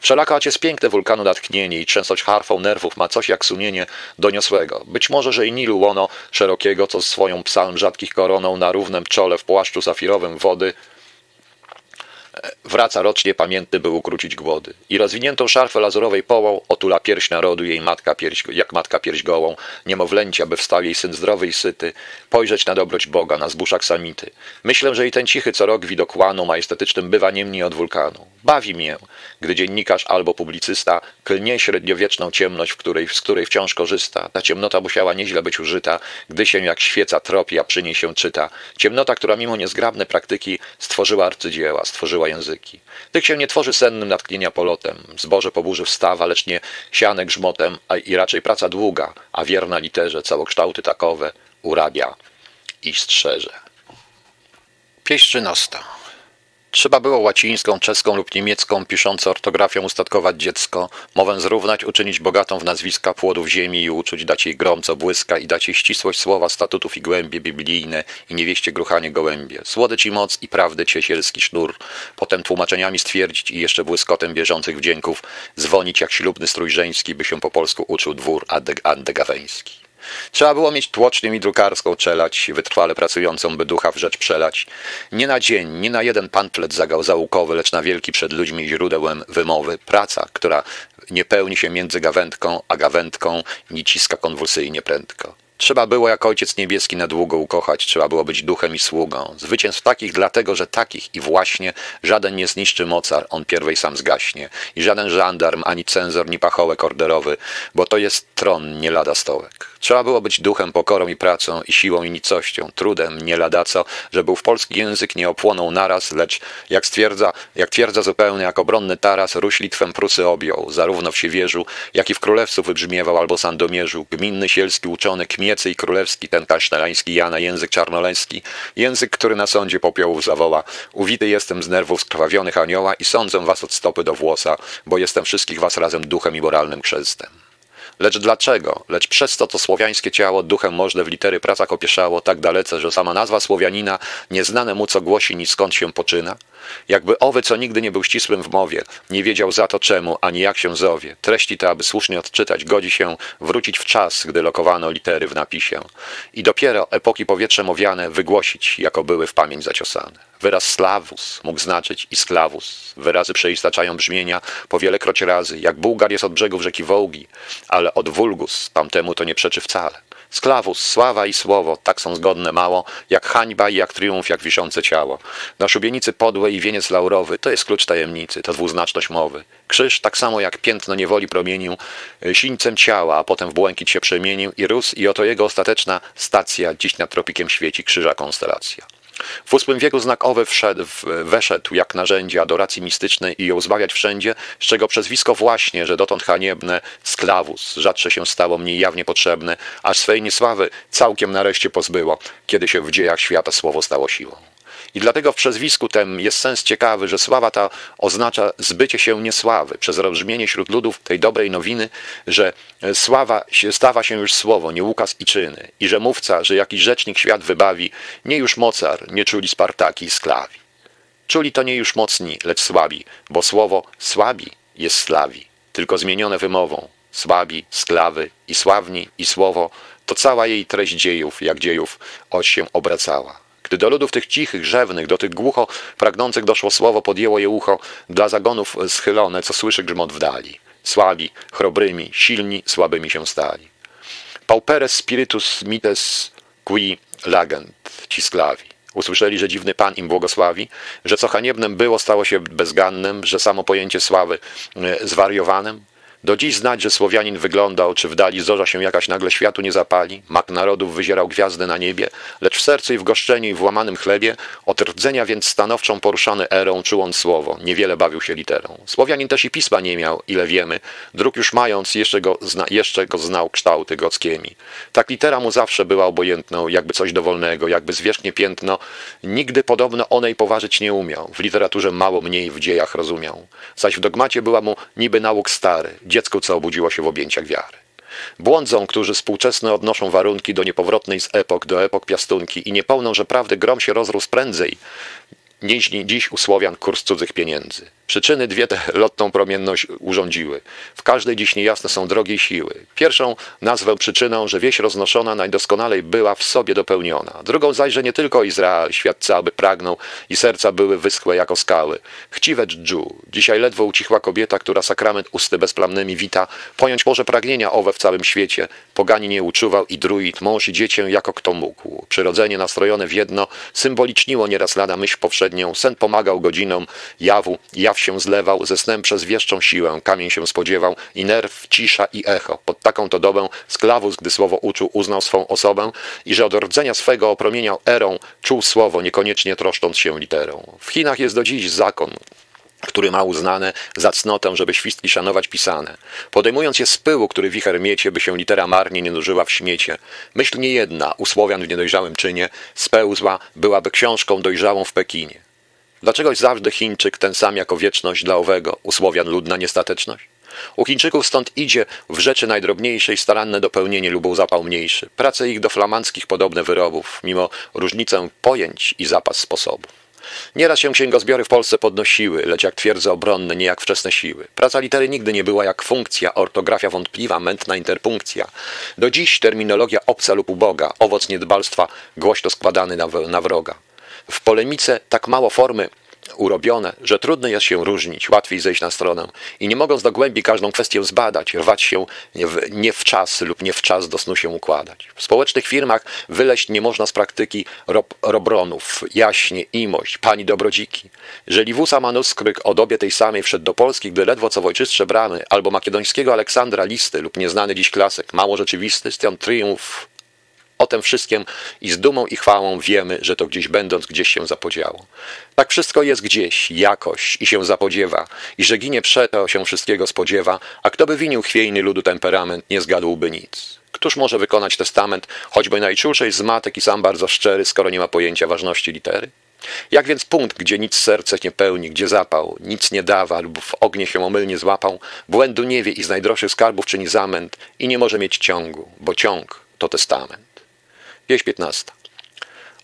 Wszelaka jest piękne wulkanu natchnienie i częstość harfą nerwów ma coś jak sumienie doniosłego. Być może, że i Nilu łono szerokiego, co swoją psalm rzadkich koroną na równym czole w płaszczu zafirowym wody Wraca rocznie pamiętny, by ukrócić głody. I rozwiniętą szarfę lazurowej połą otula pierś narodu jej matka pierś, jak matka pierś gołą, niemowlęcia, by wstał jej syn zdrowy i syty, pojrzeć na dobroć Boga, na zbóż samity. Myślę, że i ten cichy co rok widok łanu majestetycznym bywa niemniej od wulkanu. Bawi mnie, gdy dziennikarz albo publicysta klnie średniowieczną ciemność, w której, z której wciąż korzysta. Ta ciemnota musiała nieźle być użyta, gdy się jak świeca tropi, a przy niej się czyta. Ciemnota, która mimo niezgrabne praktyki stworzyła arcydzieła, stworzyła języki. Tych się nie tworzy sennym natknienia polotem. Zboże po burzy wstawa, lecz nie siane grzmotem, a i raczej praca długa, a wierna literze całokształty takowe urabia i strzeże. Pieśń trzynosta. Trzeba było łacińską, czeską lub niemiecką, pisząc ortografią ustatkować dziecko, mowę zrównać, uczynić bogatą w nazwiska płodów ziemi i uczuć, dać jej grom, co błyska i dać jej ścisłość słowa, statutów i głębie biblijne i niewieście gruchanie gołębie. Słodycz i moc i prawdy ciesielski sznur, potem tłumaczeniami stwierdzić i jeszcze błyskotem bieżących wdzięków dzwonić jak ślubny strój żeński, by się po polsku uczył dwór andegaweński. Trzeba było mieć tłocznią i drukarską czelać, wytrwale pracującą, by ducha w rzecz przelać. Nie na dzień, nie na jeden pamflet zagał załukowy, lecz na wielki przed ludźmi źródełem wymowy. Praca, która nie pełni się między gawędką a gawędką, nie ciska konwulsyjnie prędko. Trzeba było jak ojciec niebieski na długo ukochać, trzeba było być duchem i sługą. Zwycięstw takich dlatego, że takich i właśnie żaden nie zniszczy mocar, on pierwej sam zgaśnie. I żaden żandarm, ani cenzor, ni pachołek orderowy, bo to jest tron, nie lada stołek. Trzeba było być duchem, pokorą i pracą, i siłą i nicością, trudem, nie lada co, żeby w polski język nie opłonął naraz, lecz jak stwierdza, jak twierdza zupełnie, jak obronny taras, Ruś Litwem Prusy objął, zarówno w Siewierzu, jak i w Królewcu wybrzmiewał albo Sandomierzu, gminny, sielski, uczony, kmiecy i królewski, ten kasztelański Jana, język czarnoleński, język, który na sądzie popiołów zawoła. Uwity jestem z nerwów skrwawionych anioła i sądzę was od stopy do włosa, bo jestem wszystkich was razem duchem i moralnym chrzestem. Lecz dlaczego? Lecz przez to, co słowiańskie ciało duchem możne w litery pracach opieszało tak dalece, że sama nazwa Słowianina, nieznane mu co głosi, ni skąd się poczyna? Jakby owy, co nigdy nie był ścisłym w mowie, nie wiedział za to czemu, ani jak się zowie. Treści te, aby słusznie odczytać, godzi się wrócić w czas, gdy lokowano litery w napisie. I dopiero epoki powietrzem owiane wygłosić, jako były w pamięć zaciosane. Wyraz slawus mógł znaczyć i sklawus. Wyrazy przeistaczają brzmienia po wielekroć razy, jak Bułgar jest od brzegów rzeki Wołgi, ale od vulgus tamtemu to nie przeczy wcale. Sklawus, sława i słowo, tak są zgodne mało, jak hańba i jak triumf, jak wiszące ciało. Na szubienicy podłe i wieniec laurowy, to jest klucz tajemnicy, to dwuznaczność mowy. Krzyż, tak samo jak piętno niewoli promienił, y, sińcem ciała, a potem w błękit się przemienił i rósł i oto jego ostateczna stacja, dziś nad tropikiem świeci krzyża konstelacja. W VIII wieku znak owy wszedł, weszedł jak narzędzie adoracji mistycznej i ją zbawiać wszędzie, z czego przezwisko właśnie, że dotąd haniebne, sklawus, rzadsze się stało mniej jawnie potrzebne, aż swej niesławy całkiem nareszcie pozbyło, kiedy się w dziejach świata słowo stało siłą. I dlatego w przezwisku tem jest sens ciekawy, że sława ta oznacza zbycie się niesławy, przez rozbrzmienie wśród ludów tej dobrej nowiny, że sława stawa się już słowo, nie ukaz i czyny, i że mówca, że jakiś rzecznik świat wybawi, nie już mocar, nie czuli Spartaki i sklawi. Czuli to nie już mocni, lecz słabi, bo słowo słabi jest slawi, tylko zmienione wymową. Słabi, sklawy i sławni i słowo to cała jej treść dziejów, jak dziejów, oś się obracała. Gdy do ludów tych cichych, rzewnych, do tych głucho pragnących doszło słowo, podjęło je ucho, dla zagonów schylone, co słyszy grzmot w dali. Słabi, chrobrymi, silni, słabymi się stali. Pauperes spiritus mites qui lagent ci sklawi. Usłyszeli, że dziwny Pan im błogosławi, że co haniebnem było, stało się bezgannem, że samo pojęcie sławy e, zwariowanym, do dziś znać, że Słowianin wyglądał, czy w dali zorza się jakaś nagle światu nie zapali, mak narodów wyzierał gwiazdy na niebie, lecz w sercu i w goszczeniu i w łamanym chlebie, od rdzenia więc stanowczą poruszany erą czuł on słowo, niewiele bawił się literą. Słowianin też i pisma nie miał, ile wiemy, druk już mając, jeszcze go, zna, jeszcze go znał kształty gockiemi. Tak litera mu zawsze była obojętną, jakby coś dowolnego, jakby zwierzchnie piętno, nigdy podobno onej poważyć nie umiał, w literaturze mało mniej w dziejach rozumiał. Zaś w dogmacie była mu niby nauk stary, dziecku, co obudziło się w objęciach wiary. Błądzą, którzy współczesne odnoszą warunki do niepowrotnej z epok do epok piastunki i nie pełną, że prawdy grom się rozrósł prędzej niż dziś u Słowian kurs cudzych pieniędzy. Przyczyny dwie tę lotną promienność urządziły. W każdej dziś niejasne są drogie siły. Pierwszą nazwę przyczyną, że wieś roznoszona najdoskonalej była w sobie dopełniona. Drugą zaś, że nie tylko Izrael, świat cały pragnął i serca były wyschłe jako skały. Chciwe dżdżu. Dzisiaj ledwo ucichła kobieta, która sakrament usty bezplamnymi wita. Pojąć może pragnienia owe w całym świecie. Pogani nie uczuwał i druid, mąż i dziecię jako kto mógł. Przyrodzenie nastrojone w jedno symboliczniło nieraz lada myśl powszednią. Sen pomagał godzinom jawu, jaw się zlewał, ze snem przez wieszczą siłę, kamień się spodziewał i nerw, cisza i echo. Pod taką to dobę sklawus, gdy słowo uczył, uznał swą osobę i że od rdzenia swego opromieniał erą, czuł słowo, niekoniecznie troszcząc się literą. W Chinach jest do dziś zakon, który ma uznane za cnotę, żeby świstki szanować pisane. Podejmując je z pyłu, który wicher miecie, by się litera marnie nie nużyła w śmiecie. Myśl nie jedna, u Słowian w niedojrzałym czynie, spełzła, byłaby książką dojrzałą w Pekinie. Dlaczegoś zawsze Chińczyk ten sam jako wieczność dla owego, u Słowian ludna niestateczność? U Chińczyków stąd idzie w rzeczy najdrobniejszej staranne dopełnienie lubą zapał mniejszy. Prace ich do flamandzkich podobne wyrobów, mimo różnicę pojęć i zapas sposobów. Nieraz się księgozbiory w Polsce podnosiły, lecz jak twierdze obronne, nie jak wczesne siły. Praca litery nigdy nie była jak funkcja, ortografia wątpliwa, mętna interpunkcja. Do dziś terminologia obca lub uboga, owoc niedbalstwa głośno składany na, na wroga. W polemice tak mało formy urobione, że trudno jest się różnić, łatwiej zejść na stronę i nie mogąc do głębi każdą kwestię zbadać, rwać się w, nie w czas lub nie w czas do snu się układać. W społecznych firmach wyleść nie można z praktyki rob, robronów, jaśnie, imość, pani dobrodziki. Jeżeli wusa manuskrypt o dobie tej samej wszedł do Polski, gdy ledwo co w ojczystsze bramy, albo makedońskiego Aleksandra Listy lub nieznany dziś klasyk, mało rzeczywisty, stąd triumf o tym wszystkim i z dumą i chwałą wiemy, że to gdzieś będąc, gdzieś się zapodziało. Tak wszystko jest gdzieś, jakoś i się zapodziewa, i że ginie przeto się wszystkiego spodziewa, a kto by winił chwiejny ludu temperament, nie zgadłby nic. Któż może wykonać testament, choćby najczulszej z matek i sam bardzo szczery, skoro nie ma pojęcia ważności litery? Jak więc punkt, gdzie nic serce nie pełni, gdzie zapał, nic nie dawa lub w ognie się omylnie złapał, błędu nie wie i z najdroższych skarbów czyni zamęt i nie może mieć ciągu, bo ciąg to testament. Pieśń 15.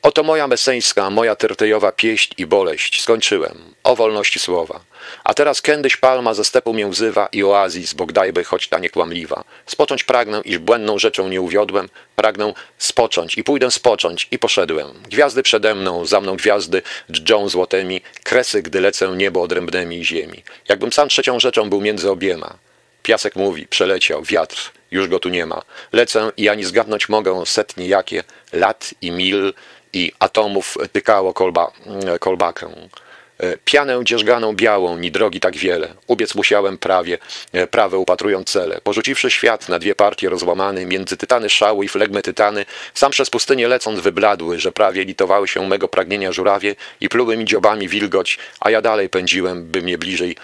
Oto moja meseńska, moja tertejowa pieść i boleść. Skończyłem. O wolności słowa. A teraz kiedyś palma ze stepu mię wzywa i oazis, bo gdajby choć ta niekłamliwa. Spocząć pragnę, iż błędną rzeczą nie uwiodłem. Pragnę spocząć i pójdę spocząć i poszedłem. Gwiazdy przede mną, za mną gwiazdy dżdżą złotymi, kresy, gdy lecę niebo odrębnymi ziemi. Jakbym sam trzecią rzeczą był między obiema. Piasek mówi, przeleciał, wiatr, już go tu nie ma. Lecę i ani zgadnąć mogę setni jakie, lat i mil i atomów tykało kolba, kolbakę. E, pianę dzierżganą białą, ni drogi tak wiele. Ubiec musiałem prawie, e, prawe upatrując cele. Porzuciwszy świat na dwie partie rozłamany, między tytany szały i flegmy tytany, sam przez pustynię lecąc wybladły, że prawie litowały się mego pragnienia żurawie i pluły mi dziobami wilgoć, a ja dalej pędziłem, by mnie bliżej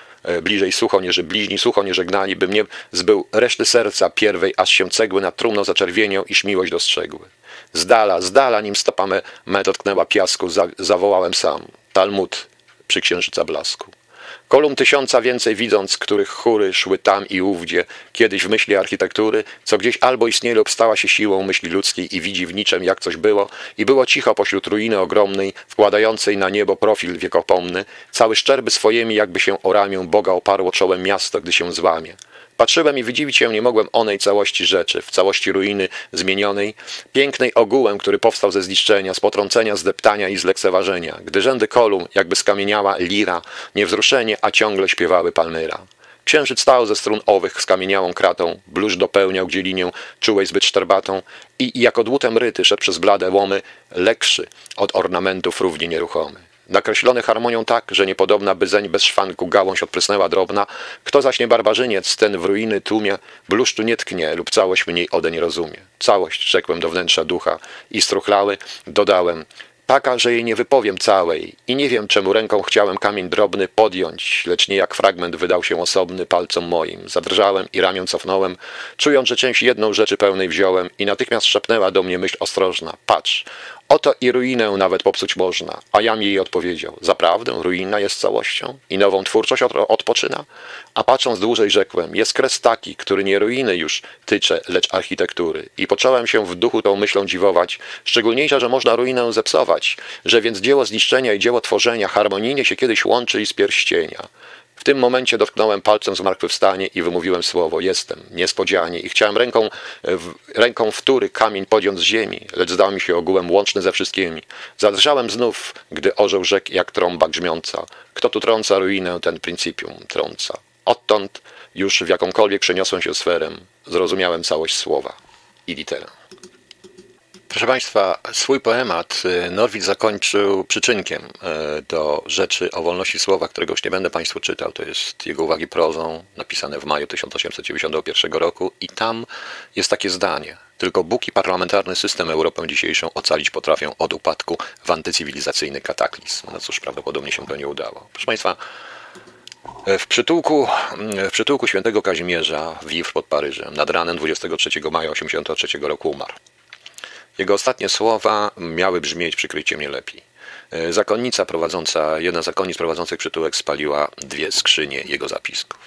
bliżej sucho, nieże bliźni sucho nie żegnali, by mnie zbył reszty serca pierwej, aż się cegły nad trumną zaczerwienią i śmiłość dostrzegły. Z dala, z dala, nim stopa me, me dotknęła piasku, za, zawołałem sam. Talmud przy księżyca blasku. Kolumn tysiąca więcej widząc, których chóry szły tam i ówdzie, kiedyś w myśli architektury, co gdzieś albo istnieje lub stała się siłą myśli ludzkiej i widzi w niczym jak coś było, i było cicho pośród ruiny ogromnej, wkładającej na niebo profil wiekopomny, cały szczerby swojemi jakby się o ramię Boga oparło czołem miasto, gdy się złamie. Patrzyłem i wydziwić się nie mogłem onej całości rzeczy, w całości ruiny zmienionej, pięknej ogółem, który powstał ze zniszczenia, z potrącenia, zdeptania i z lekceważenia, gdy rzędy kolumn, jakby skamieniała lira, niewzruszenie, a ciągle śpiewały palmyra. Księżyc stał ze strun owych skamieniałą kratą, blusz dopełniał gdzie linię czułej zbyt szczerbatą i jako dłutem ryty szedł przez blade łomy, lekszy od ornamentów równie nieruchomy nakreślony harmonią tak, że niepodobna by zeń bez szwanku gałąź odprysnęła drobna, kto zaś nie barbarzyniec, ten w ruiny tłumie, bluszczu nie tknie lub całość mniej ode nie rozumie. Całość, rzekłem do wnętrza ducha i struchlały, dodałem, taka, że jej nie wypowiem całej i nie wiem, czemu ręką chciałem kamień drobny podjąć, lecz nie jak fragment wydał się osobny palcom moim. Zadrżałem i ramię cofnąłem, czując, że część jedną rzeczy pełnej wziąłem i natychmiast szepnęła do mnie myśl ostrożna. Patrz, Oto i ruinę nawet popsuć można. A jam jej odpowiedział, zaprawdę ruina jest całością i nową twórczość odpoczyna? A patrząc dłużej rzekłem, jest kres taki, który nie ruiny już tycze, lecz architektury. I począłem się w duchu tą myślą dziwować, szczególniejsza, że można ruinę zepsować, że więc dzieło zniszczenia i dzieło tworzenia harmonijnie się kiedyś łączy i z pierścienia. W tym momencie dotknąłem palcem zmartwychwstanie i wymówiłem słowo jestem, niespodzianie i chciałem ręką, w, ręką wtóry kamień podjąć z ziemi, lecz zdał mi się ogółem łączny ze wszystkimi. Zadrżałem znów, gdy orzeł rzekł jak trąba grzmiąca. Kto tu trąca ruinę, ten principium trąca. Odtąd już w jakąkolwiek przeniosłem się sferę, zrozumiałem całość słowa i literę. Proszę Państwa, swój poemat y, Norwid zakończył przyczynkiem y, do rzeczy o wolności słowa, którego już nie będę Państwu czytał. To jest jego uwagi prozą, napisane w maju 1891 roku i tam jest takie zdanie. Tylko Bóg i parlamentarny system Europę dzisiejszą ocalić potrafią od upadku w antycywilizacyjny kataklizm. No cóż, prawdopodobnie się to nie udało. Proszę Państwa, w przytułku, w przytułku świętego Kazimierza w Vivre pod Paryżem nad ranem 23 maja 1983 roku umarł. Jego ostatnie słowa miały brzmieć przykryjcie mnie lepiej. E, zakonnica prowadząca, jedna z zakonnic prowadzących przytułek spaliła dwie skrzynie jego zapisków.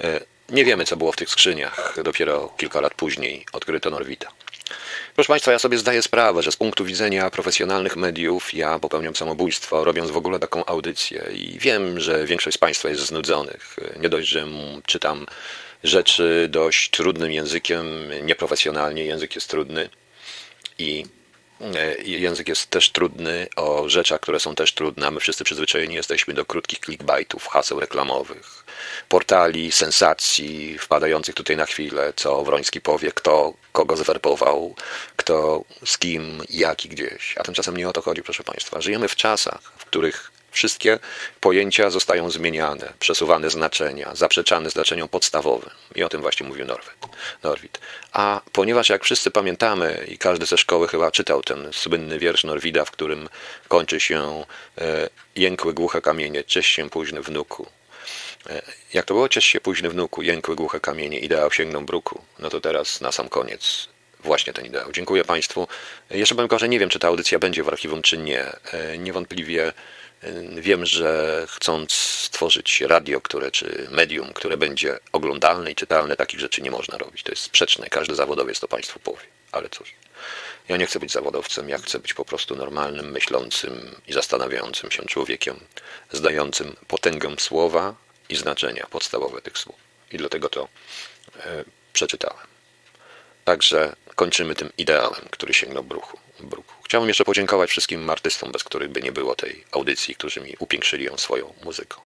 E, nie wiemy, co było w tych skrzyniach. Dopiero kilka lat później odkryto Norwita. Proszę Państwa, ja sobie zdaję sprawę, że z punktu widzenia profesjonalnych mediów ja popełniam samobójstwo, robiąc w ogóle taką audycję i wiem, że większość z Państwa jest znudzonych. Nie dość, że czytam rzeczy dość trudnym językiem, nieprofesjonalnie, język jest trudny i e, język jest też trudny o rzeczach, które są też trudne, a my wszyscy przyzwyczajeni jesteśmy do krótkich clickbaitów, haseł reklamowych, portali, sensacji wpadających tutaj na chwilę, co Wroński powie, kto kogo zwerbował, kto z kim, jak i gdzieś. A tymczasem nie o to chodzi, proszę Państwa. Żyjemy w czasach, w których Wszystkie pojęcia zostają zmieniane, przesuwane znaczenia, zaprzeczane znaczeniom podstawowym. I o tym właśnie mówił Norwid. Norwid. A ponieważ, jak wszyscy pamiętamy, i każdy ze szkoły chyba czytał ten słynny wiersz Norwida, w którym kończy się e, jękły głuche kamienie, cześć się późny wnuku. E, jak to było, ciesz się późny wnuku, jękły głuche kamienie, ideał sięgną bruku. No to teraz na sam koniec właśnie ten ideał. Dziękuję Państwu. Jeszcze powiem że nie wiem, czy ta audycja będzie w archiwum, czy nie. E, niewątpliwie Wiem, że chcąc stworzyć radio, które, czy medium, które będzie oglądalne i czytalne, takich rzeczy nie można robić. To jest sprzeczne. Każdy zawodowiec to Państwu powie. Ale cóż, ja nie chcę być zawodowcem, ja chcę być po prostu normalnym, myślącym i zastanawiającym się człowiekiem, zdającym potęgę słowa i znaczenia podstawowe tych słów. I dlatego to e, przeczytałem. Także kończymy tym ideałem, który sięgnął bruchu. bruchu. Chciałbym jeszcze podziękować wszystkim artystom, bez których by nie było tej audycji, którzy mi upiększyli ją swoją muzyką.